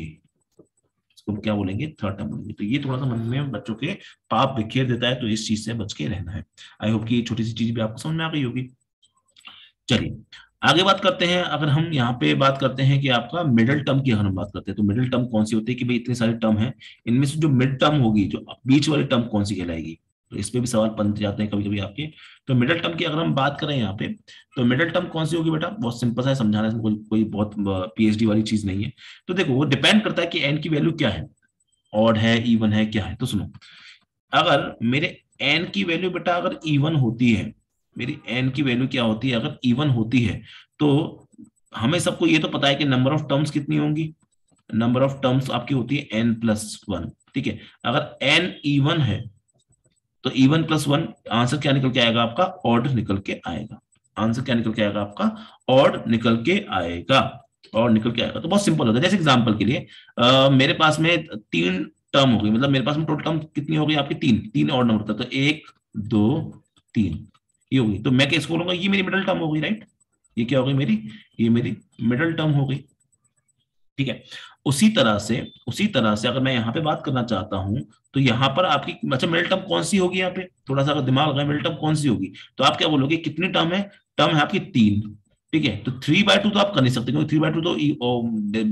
हम क्या बोलेंगे? थर्ड टर्म बोलेंगे। तो ये थोड़ा सा मन में बच्चों के पाप बिखेर देता है तो इस चीज़ से बच के रहना है। आई होप की छोटी सी चीज़ भी आपको समझ में आ गई होगी। चलिए, आगे बात करते हैं। अगर हम यहाँ पे बात करते हैं कि आपका मिडिल टर्म की अगर हम बात करते हैं तो मिडिल टर्म कौन सी होती है कि भाई इतने सारे टर्म है? इनमें से जो मिड टर्म होगी, जो बीच वाली टर्म कौन सी कहलाएगी? तो इस पे भी सवाल बन जाते हैं कभी कभी आपके। तो मिडिल टर्म की अगर हम बात करें यहाँ पे तो मिडिल टर्म कौन सी होगी बेटा? बहुत सिंपल सा समझाना है कोई कोई बहुत पीएचडी वाली चीज़ नहीं है। तो देखो, वो डिपेंड करता है कि एन की वैल्यू क्या है। ऑड है इवन है, क्या है। तो सुनो, अगर मेरे एन की वैल्यू बेटा अगर इवन होती है, मेरी एन की वैल्यू क्या होती है? अगर इवन होती है तो हमें सबको ये तो पता है कि नंबर ऑफ़ टर्म्स कितनी होंगी। नंबर ऑफ़ टर्म्स आपकी होती है एन प्लस वन ठीक है? अगर एन इवन है तो इवन प्लस वन आंसर क्या निकल के आएगा आपका? ऑर्ड निकल के आएगा। आंसर क्या निकल के आएगा आपका? ऑर्ड निकल के आएगा। और निकल के आएगा। तो बहुत सिंपल होता है। जैसे एग्जांपल के लिए आ, मेरे पास में तीन टर्म हो गई। मतलब मेरे पास में टोटल टर्म कितनी हो गई? आपकी तीन। तीन और नंबर तो एक दो तीन। ये होगी तो मैं कैसे बोलूँगा? ये मेरी मिडल टर्म हो गई राइट ये क्या हो गई मेरी? ये मेरी मिडल टर्म हो गई। ठीक है? उसी तरह से उसी तरह से अगर मैं यहाँ पे बात करना चाहता हूँ तो यहाँ पर आपकी अच्छा मिडिल टर्म कौन सी होगी यहाँ पे? थोड़ा सा दिमाग लगाए मिडल टर्म कौन सी होगी? तो आप क्या बोलोगे, कितनी टर्म है? टर्म है आपकी तीन, ठीक है? तो थ्री बाय टू तो आप कर नहीं सकते, क्योंकि थ्री बाय टू तो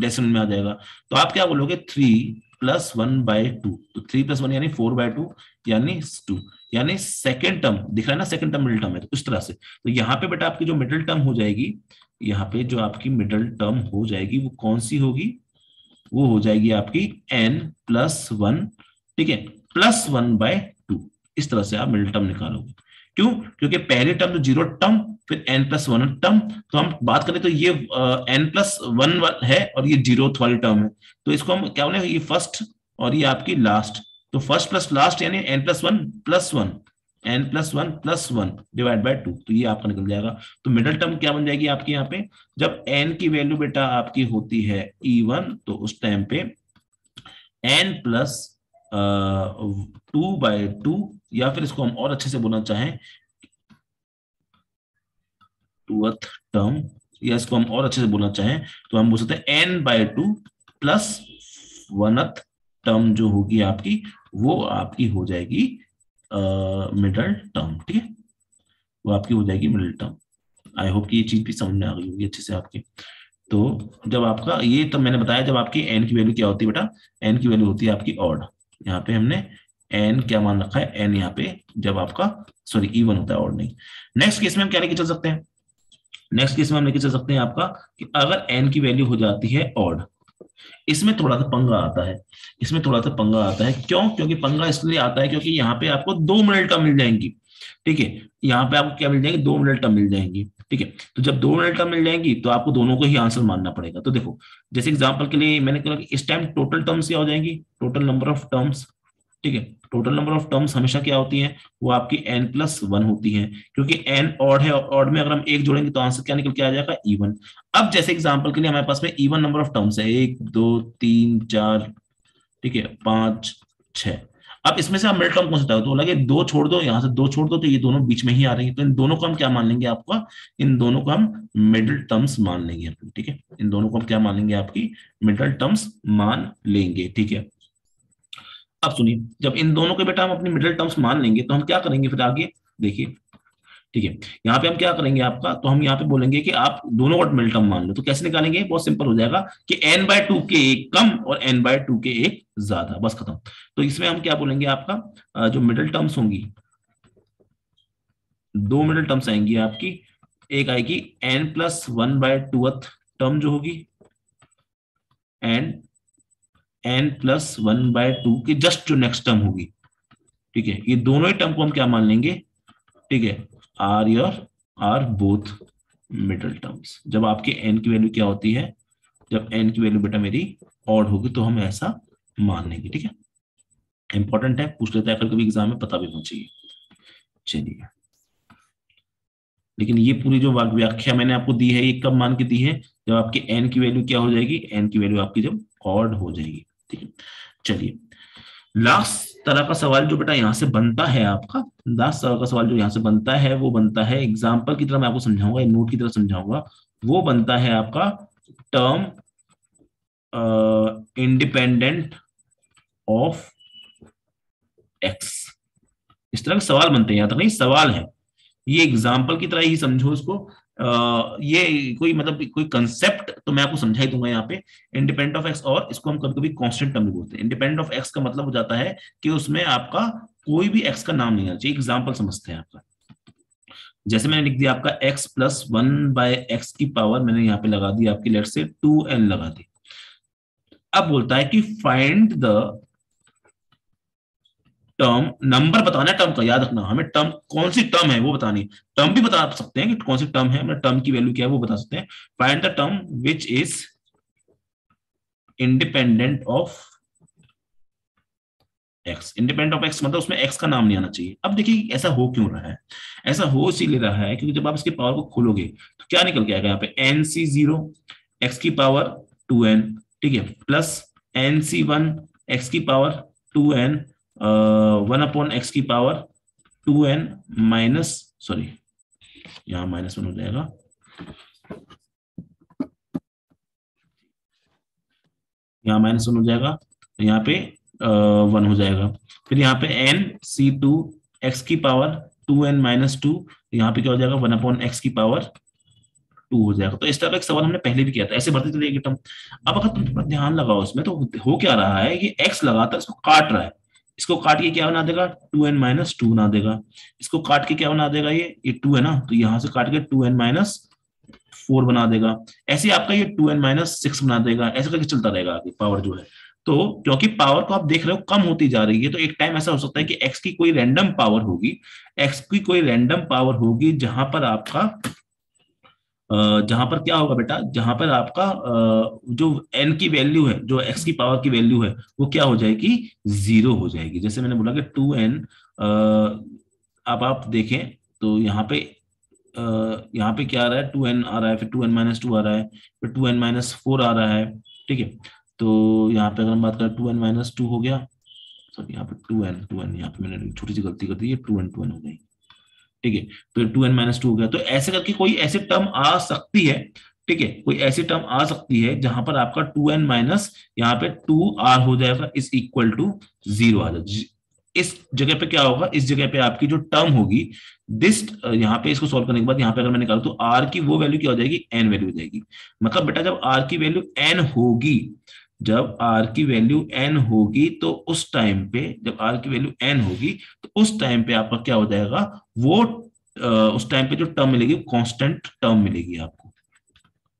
डेसिमल में आ जाएगा। तो आप क्या बोलोगे three plus one by two तो थ्री प्लस वन यानी फोर बाय टू यानी टू यानी सेकेंड टर्म दिख रहा है ना सेकेंड टर्म मिडिल टर्म है तो इस तरह से। तो यहाँ पे बेटा आपकी जो मिडिल टर्म हो जाएगी, यहाँ पे जो आपकी मिडिल टर्म हो जाएगी, वो कौन सी होगी? वो हो जाएगी आपकी एन प्लस वन ठीक है? प्लस वन बाय टू इस तरह से आप मिडिल टर्म निकालोगे। क्यों? क्योंकि पहले टर्म तो ज़ीरो टर्म फिर एन प्लस वन टर्म तो हम बात करें तो ये एन प्लस वन है और ये ज़ीरो वाली टर्म है। तो इसको हम क्या बोले ये फ़र्स्ट और ये आपकी लास्ट तो फ़र्स्ट प्लस लास्ट यानी N plus one plus one N plus one plus one divide by two तो ये आपका निकल जाएगा। तो मिडल टर्म क्या बन जाएगी आपके यहाँ पे? जब एन की वैल्यू बेटा आपकी होती है ई e वन तो उस टाइम पे N plus two by two या फिर इसको हम और अच्छे से बोलना चाहें टूथ टर्म या इसको हम और अच्छे से बोलना चाहें तो हम बोल सकते हैं N by two plus oneth term जो होगी आपकी, वो आपकी हो जाएगी मिडल टर्म ठीक है? वो आपकी हो जाएगी मिडल टर्म आई होप कि ये चीज़ भी समझ में आ गई होगी अच्छे से आपकी। तो जब आपका, ये तो मैंने बताया जब आपकी एन की वैल्यू क्या होती है बेटा? एन की वैल्यू होती है आपकी ऑर्ड यहाँ पे हमने एन क्या मान रखा है? एन यहाँ पे जब आपका सॉरी इवन होता है और नहीं। नेक्स्ट केस में हम क्या लेके चल सकते हैं? नेक्स्ट केस में हम लेके चल सकते हैं आपका कि अगर एन की वैल्यू हो जाती है ऑड इसमें थोड़ा सा पंगा आता है। इसमें थोड़ा सा पंगा आता है। क्यों? क्योंकि पंगा इसलिए आता है क्योंकि यहाँ पे आपको दो मिनट टर्म मिल जाएँगी। ठीक है? यहाँ पे आपको क्या मिल जाएँगी? दो मिनट टर्म मिल जाएँगी। ठीक है? तो जब दो मिनट टर्म मिल जाएँगी तो आपको दोनों को ही आंसर मानना पड़ेगा। तो देखो, जैसे एग्ज़ाम्पल के लिए मैंने कहा इस टाइम टोटल टर्म्स क्या हो जाएँगी? टोटल नंबर ऑफ़ टर्म्स ठीक है? टोटल नंबर ऑफ़ टर्म्स हमेशा क्या होती हैं? वो आपकी एन प्लस वन होती है। क्योंकि एन ऑड है ऑड में अगर हम एक जोड़ेंगे तो आंसर क्या निकल के आ जाएगा? इवन अब जैसे एग्ज़ाम्पल के लिए हमारे पास में इवन नंबर ऑफ़ टर्म्स है। एक, दो, तीन, चार, ठीक है? पाँच, छह। अब इसमें से आप मिडिल टर्म कौन सा तो लगे दो छोड़ दो, यहाँ से दो छोड़ दो तो ये दोनों बीच में ही आ रही है। तो इन दोनों को हम क्या मान लेंगे आपका? इन दोनों को हम मिडिल टर्म्स मान लेंगे ठीक है? इन दोनों को हम क्या मान लेंगे आपकी? मिडिल टर्म्स मान लेंगे, ठीक है? अब सुनिए, जब इन दोनों के बेटा हम अपनी मिडिल टर्म्स मान लेंगे तो हम क्या करेंगे फिर आगे? देखिए ठीक है? यहाँ पे हम क्या करेंगे आपका? तो हम यहाँ पे बोलेंगे कि आप दोनों मिडिल टर्म मान लो। तो कैसे निकालेंगे? बहुत सिंपल हो जाएगा कि एन बाय टू के एक कम और एन बाय टू के एक ज़्यादा। बस खत्म। तो इसमें हम क्या बोलेंगे आपका? जो मिडिल टर्म्स होंगी, दो मिडिल टर्म्स आएँगी आपकी। एक आएगी N plus one by two term जो होगी and N plus one by two की जस्ट जो नेक्स्ट टर्म होगी। ठीक है? ये दोनों ही टर्म को हम क्या मान लेंगे? ठीक है? Are your are both middle terms जब आपके एन की वैल्यू क्या होती है? जब एन की वैल्यू बेटा मेरी ऑड होगी तो हम ऐसा मान लेंगे, ठीक है? इंपॉर्टेंट है, पूछ लेते हैं कल कभी एग्ज़ाम में पता भी होना चाहिए। चलिए। लेकिन ये पूरी जो व्याख्या मैंने आपको दी है, ये कब मान के दी है? जब आपके एन की वैल्यू क्या हो जाएगी? एन की वैल्यू आपकी जब ऑड हो जाएगी, ठीक है? चलिए। लास्ट तरह का सवाल जो बेटा यहाँ से बनता है आपका लास्ट तरह का सवाल जो यहाँ से बनता है, वो बनता है एग्ज़ाम्पल की तरह मैं आपको समझाऊँगा नोट की तरह समझाऊँगा, वो बनता है आपका टर्म इंडिपेंडेंट ऑफ़ एक्स इस तरह के सवाल बनते हैं यहाँ तक नहीं सवाल है। ये एग्ज़ाम्पल की तरह ही समझो इसको। ये कोई मतलब कोई कंसेप्ट तो मैं आपको समझाई दूँगा यहाँ पे। इंडिपेंडेंट ऑफ़ एक्स और इसको हम कभी कभी कॉन्स्टेंट टर्म भी बोलते हैं। इंडिपेंडेंट ऑफ़ एक्स का मतलब हो जाता है कि उसमें आपका कोई भी एक्स का नाम नहीं आना चाहिए एग्ज़ाम्पल समझते हैं आपका। जैसे मैंने लिख दिया आपका X plus one by X की पावर मैंने यहाँ पे लगा दी आपकी लेट से टू एन लगा दी। अब बोलता है कि फाइंड द टर्म नंबर बताना है टर्म का याद रखना, हमें टर्म कौन सी टर्म है वो बतानी टर्म भी बता सकते हैं कि कौन सी टर्म है हमें टर्म की वैल्यू क्या है वो बता सकते हैं। Find the term which is independent of X independent of X मतलब उसमें एक्स का नाम नहीं आना चाहिए। अब देखिए ऐसा हो क्यों रहा है। ऐसा हो इसीलिए रहा है क्योंकि जब आप इसके पावर को खोलोगे तो क्या निकल के आएगा यहाँ पे? एन सी ज़ीरो एक्स की पावर टू एन ठीक है? Plus N C one X की power two N one upon X की power two N minus sorry यहाँ माइनस वन हो जाएगा. यहाँ माइनस वन हो जाएगा तो यहाँ पे वन uh, हो जाएगा. फिर यहाँ पे एन सी टू एक्स की power two N minus two यहाँ पे क्या हो जाएगा? वन अपॉन एक्स की पावर टू हो जाएगा. तो इस तरह का एक सवाल हमने पहले भी किया था. ऐसे बढ़ते चलेगी टर्म अब अगर तुम ध्यान लगाओ इसमें तो हो क्या रहा है कि एक्स लगातार इसको काट रहा है? इसको काट के क्या बना देगा? टू एन माइनस टू बना देगा। इसको काट के क्या बना देगा ये? ये टू है ना? तो यहाँ से काट के टू एन माइनस फोर बना देगा। ऐसे आपका ये टू एन माइनस सिक्स बना देगा। ऐसे करके चलता रहेगा आगे, पावर जो है। तो क्योंकि पावर को आप देख रहे हो कम होती जा रही है तो एक टाइम ऐसा हो सकता है कि एक्स की कोई रैंडम पावर होगी। एक्स की कोई रैंडम पावर होगी जहाँ पर आपका जहाँ पर क्या होगा बेटा? जहाँ पर आपका जो एन की वैल्यू है, जो एक्स की पावर की वैल्यू है, वो क्या हो जाएगी? ज़ीरो हो जाएगी। जैसे मैंने बोला कि टू एन अब आप देखें तो यहाँ पे यहाँ पे क्या आ रहा है? टू एन आ रहा है, फिर टू एन माइनस टू आ रहा है, फिर टू एन माइनस फोर आ रहा है, ठीक है? तो यहाँ पे अगर हम बात करें टू एन माइनस टू हो गया सॉरी यहाँ पे टू एन टू एन यहाँ पे मैंने छोटी सी गलती कर दी है टू एन टू एन हो गई। ठीक है? फिर टू एन माइनस टू हो गया। तो ऐसे करके कोई ऐसी टर्म आ सकती है, ठीक है? कोई ऐसी टर्म आ सकती है जहाँ पर आपका टू एन माइनस यहाँ पे टू आर हो जाएगा इज़ इक्वल टू ज़ीरो आ जाएगा। इस जगह पे क्या होगा? इस जगह पे आपकी जो टर्म होगी दिस यहाँ पे इसको सॉल्व करने के बाद, यहाँ पे अगर मैं निकालू तो आर की वो वैल्यू क्या हो जाएगी? एन वैल्यू हो जाएगी। मतलब बेटा, जब आर की वैल्यू एन होगी जब आर की वैल्यू एन होगी तो उस टाइम पे, जब आर की वैल्यू एन होगी तो उस टाइम पे आपका क्या हो जाएगा? वो उस टाइम पे जो टर्म मिलेगी कांस्टेंट टर्म मिलेगी आपको।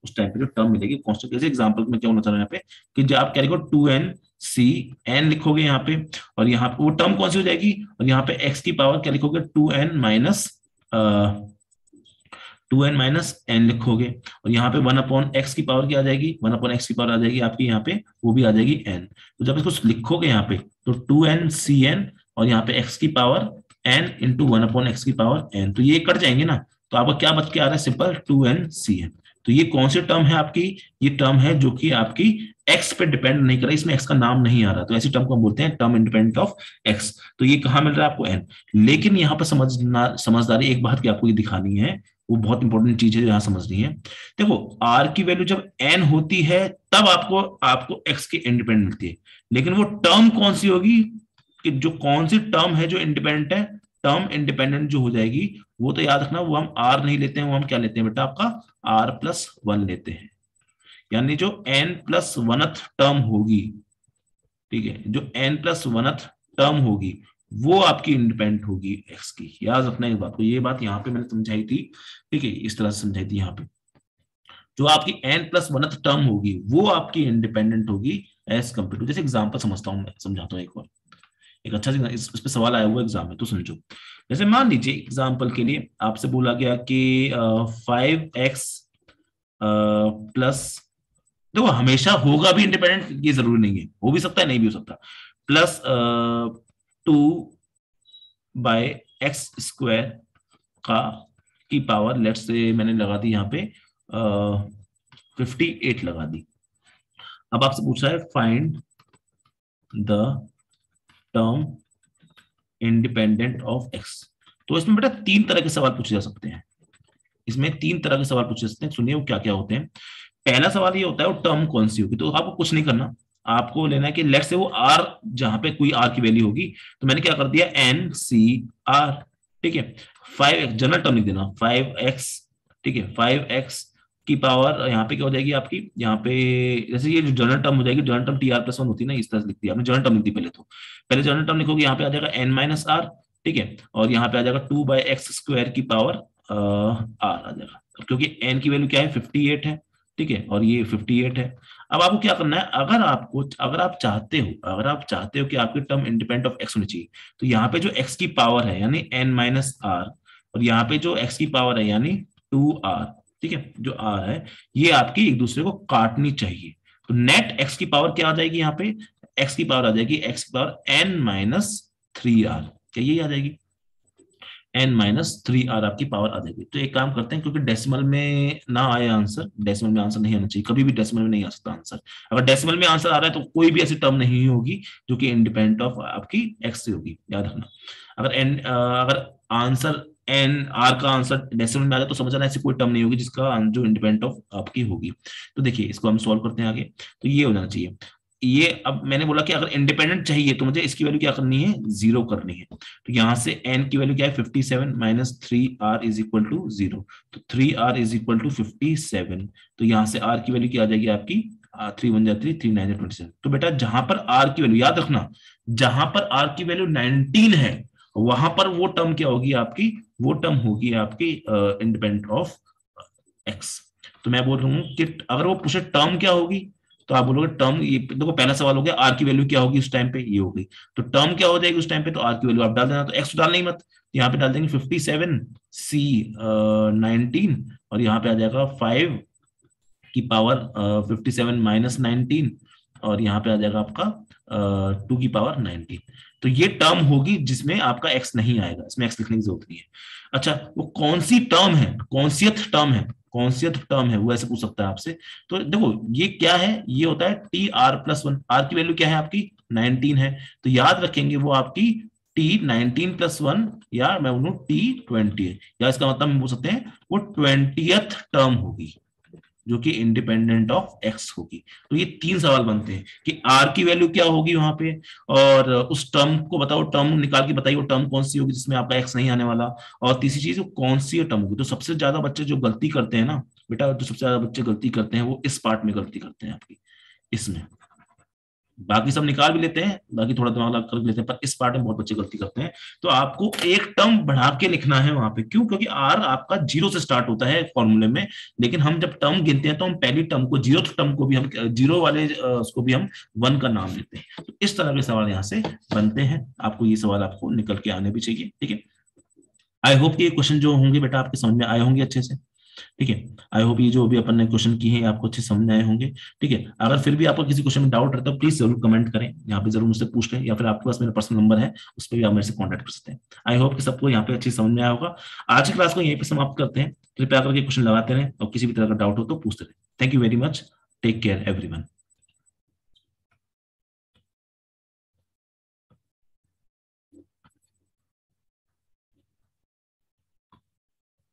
उस टाइम पे जो टर्म मिलेगी कांस्टेंट जैसे एग्जांपल में क्या होना चाह रहा है यहाँ पे, कि जब आप क्या लिखो टू एन सी एन लिखोगे यहाँ पे, और यहाँ पे, वो टर्म कौन सी हो जाएगी? और यहाँ पे एक्स की पावर क्या लिखोगे? Two N minus two N minus N लिखोगे, और यहाँ पे वन अपॉन एक्स की पावर क्या आ जाएगी? वन अपॉन एक्स की पावर आ जाएगी आपकी, यहाँ पे वो भी आ जाएगी एन। तो जब इसको लिखोगे यहाँ पे तो टू एन सी एन और यहाँ पे एक्स की power N into one upon X की पावर एन। तो ये कट जाएँगे ना तो आपका क्या बच के आ रहा है? Simple, two N C N तो ये कौन सी टर्म है आपकी? ये टर्म है जो कि आपकी एक्स पे डिपेंड नहीं कर रहा, इसमें एक्स का नाम नहीं आ रहा। तो ऐसी टर्म को हम बोलते हैं, टर्म इंडिपेंडेंट ऑफ़ एक्स तो ये कहा मिल रहा है आपको एन लेकिन यहाँ पर समझना, समझदारी एक बात की आपको ये दिखानी है वो बहुत इंपॉर्टेंट चीज़ है जो यहाँ समझनी है। देखो आर की वैल्यू जब एन होती है, तब आपको आपको एक्स की इंडिपेंडेंट मिलती है। लेकिन वो टर्म कौन सी होगी? कि जो कौन सी टर्म है जो इंडिपेंडेंट है टर्म इंडिपेंडेंट जो हो जाएगी, वो तो याद रखना, वो हम आर नहीं लेते हैं, वो हम क्या लेते हैं बेटा आपका? आर प्लस वन लेते हैं। यानी जो एन प्लस वनथ टर्म होगी, ठीक है, जो एन प्लस वनथ टर्म होगी वो आपकी इंडिपेंडेंट होगी एक्स की। याद रखना इस बात को ये बात यहाँ पे मैंने समझाई थी ठीक है इस तरह से समझाई थी यहाँ पे। जो आपकी एन प्लस वनथ टर्म होगी वो आपकी इंडिपेंडेंट होगी एज कंपेयर टू जैसे एग्ज़ाम्पल समझता हूँ समझाता हूँ एक बार एक अच्छा इस, इस पे सवाल आया हुआ एग्ज़ाम में तो समझो जैसे मान लीजिए एग्ज़ाम्पल के लिए आपसे बोला गया कि फाइव एक्स प्लस देखो हमेशा होगा भी इंडिपेंडेंट ये ज़रूरी नहीं है हो भी सकता है नहीं भी हो सकता। Plus two by X square का की पावर लेट से मैंने लगा दी यहाँ पे फिफ्टी एट लगा दी। अब आपसे पूछा है find the term independent of X तो इसमें बेटा तीन तरह के सवाल पूछे जा सकते हैं। इसमें तीन तरह के सवाल पूछे सकते हैं। सुनिए वो क्या क्या होते हैं। पहला सवाल ये होता है, वो टर्म कौन सी होगी? तो आपको कुछ नहीं करना। आपको लेना है कि लेट से वो आर जहाँ पे कोई आर की वैल्यू होगी तो मैंने क्या कर दिया? एन सी आर ठीक है? फाइव एक्स जनरल टर्म लिख देना। फाइव एक्स ठीक है? फाइव एक्स की पावर यहाँ पे क्या हो जाएगी आपकी? यहाँ पे, जैसे ये जो जनरल टर्म हो जाएगी general term T R plus one होती है ना, इस तरह से लिखती है जनरल टर्म लिखती पहले तो। पहले जनरल टर्म लिखोगे, यहाँ पे आ जाएगा एन माइनस आर ठीक है? और यहाँ पे आ जाएगा टू बाई एक्स स्क्वायर की पावर आर आ जाएगा। क्योंकि एन की वैल्यू क्या है? फिफ्टी एट है, ठीक है? और ये फिफ्टी एट है। अब आपको क्या करना है? अगर आपको, अगर आप चाहते हो, अगर आप चाहते हो कि आपकी टर्म इंडिपेंडेंट ऑफ़ एक्स होनी चाहिए तो यहाँ पे जो एक्स की पावर है, यानी एन माइनस आर और यहाँ पे जो एक्स की पावर है, यानी टू आर ठीक है? जो आर है, ये आपकी एक दूसरे को काटनी चाहिए। तो नेट एक्स की पावर क्या आ जाएगी यहाँ पे? एक्स की पावर आ जाएगी एक्स की power N minus three R क्या यही आ जाएगी? एन माइनस थ्री आर आपकी पावर आ जाएगी। तो एक काम करते हैं, क्योंकि डेसिमल में ना आए आंसर डेसिमल में आंसर नहीं आना चाहिए। कभी भी डेसिमल में नहीं आ सकता आंसर अगर डेसिमल में आंसर आ रहा है तो कोई भी ऐसी टर्म नहीं होगी जो कि इंडिपेंडेंट ऑफ़ आपकी एक्स से होगी। याद रखना। अगर एन अगर आंसर एन आर का आंसर डेसिमल में आ जाए तो समझना ऐसी कोई टर्म नहीं होगी जिसका जो इंडिपेंडेंट ऑफ़ आपकी होगी। तो देखिए, इसको हम सॉल्व करते हैं आगे। तो ये हो जाना चाहिए। ये अब मैंने बोला कि अगर इंडिपेंडेंट चाहिए तो मुझे इसकी वैल्यू क्या करनी है? ज़ीरो करनी है। तो यहाँ से एन की वैल्यू क्या है? Fifty seven minus three R is equal to zero तो three R is equal to fifty seven तो यहाँ से आर की वैल्यू क्या आ जाएगी आपकी? थ्री वन जा three three nine twenty seven तो बेटा जहाँ पर आर की वैल्यू याद रखना, जहाँ पर आर की वैल्यू नाइनटीन है, वहाँ पर वो टर्म क्या होगी आपकी? वो टर्म होगी आपकी इंडिपेंडेंट ऑफ़ एक्स तो मैं बोल रहा हूँ कि अगर वो पूछे टर्म क्या होगी? तो आप बोलोगे टर्म ये देखो पहला सवाल हो गया आर की वैल्यू क्या होगी उस टाइम पे? ये हो गई। तो टर्म क्या हो जाएगी उस टाइम पे? तो आर की वैल्यू आप डाल देना। तो एक्स डालना ही मत। यहाँ पे डाल देंगे फिफ्टी सेवन सी नाइनटीन और यहाँ पे आ जाएगा फाइव की power fifty seven minus nineteen और यहाँ पे आ जाएगा आपका टू की पावर नाइनटीन तो ये टर्म होगी जिसमें आपका एक्स नहीं आएगा। इसमें एक्स लिखने की ज़रूरत नहीं है। अच्छा वो कौन सी टर्म है? कौन टर्म है? कौन सी टर्म है, वो ऐसे पूछ सकता है आपसे। तो देखो, ये क्या है? ये होता है T R plus one R की वैल्यू क्या है आपकी? नाइनटीन है। तो याद रखेंगे वो आपकी टी नाइनटीन प्लस वन या मैं बोलू टी ट्वेंटी या इसका मतलब हम पूछ सकते हैं, वो ट्वेंटियथ टर्म होगी। जो कि इंडिपेंडेंट ऑफ़ एक्स होगी। तो ये तीन सवाल बनते हैं कि आर की वैल्यू क्या होगी वहाँ पे? और उस टर्म को बताओ टर्म निकाल के बताइए, वो टर्म कौन सी होगी जिसमें आपका एक्स नहीं आने वाला? और तीसरी चीज़ कौन सी टर्म होगी? तो सबसे ज़्यादा बच्चे जो गलती करते हैं ना, बेटा, जो सबसे ज़्यादा बच्चे गलती करते हैं, वो इस पार्ट में गलती करते हैं आपकी, इसमें। बाकी सब निकाल भी लेते हैं, बाकी थोड़ा दिमाग लगा कर लेते हैं, पर इस पार्ट में बहुत बच्चे गलती करते हैं। तो आपको एक टर्म बढ़ा के लिखना है वहाँ पे। क्यों? क्योंकि आर आपका ज़ीरो से स्टार्ट होता है फॉर्मूले में, लेकिन हम जब टर्म गिनते हैं तो हम पहली टर्म को ज़ीरो टर्म को भी हम ज़ीरो वाले उसको भी हम वन का नाम देते हैं। तो इस तरह के सवाल यहाँ से बनते हैं। आपको ये सवाल आपको निकल के आने भी चाहिए, ठीक है? आई होप ये क्वेश्चन जो होंगे बेटा आपके समझ में आए होंगे अच्छे से। ठीक है? आई होप ये जो भी अपन ने क्वेश्चन किए हैं आपको अच्छे समझ आए होंगे। ठीक है? अगर फिर भी आपको किसी क्वेश्चन में डाउट रहता है प्लीज़ ज़रूर कमेंट करें। यहाँ पे ज़रूर मुझसे पूछ लें या फिर आपके पास मेरा पर्सनल नंबर है, उस पर भी आप मेरे से कॉन्टेक्ट कर सकते हैं। आई होप कि सबको यहाँ पे अच्छी समझ में आया होगा। आज की क्लास को यहीं पर समाप्त करते हैं। कृपया करके क्वेश्चन लगाते रहें और किसी भी तरह का डाउट हो तो पूछते रहे। Thank you very much take care every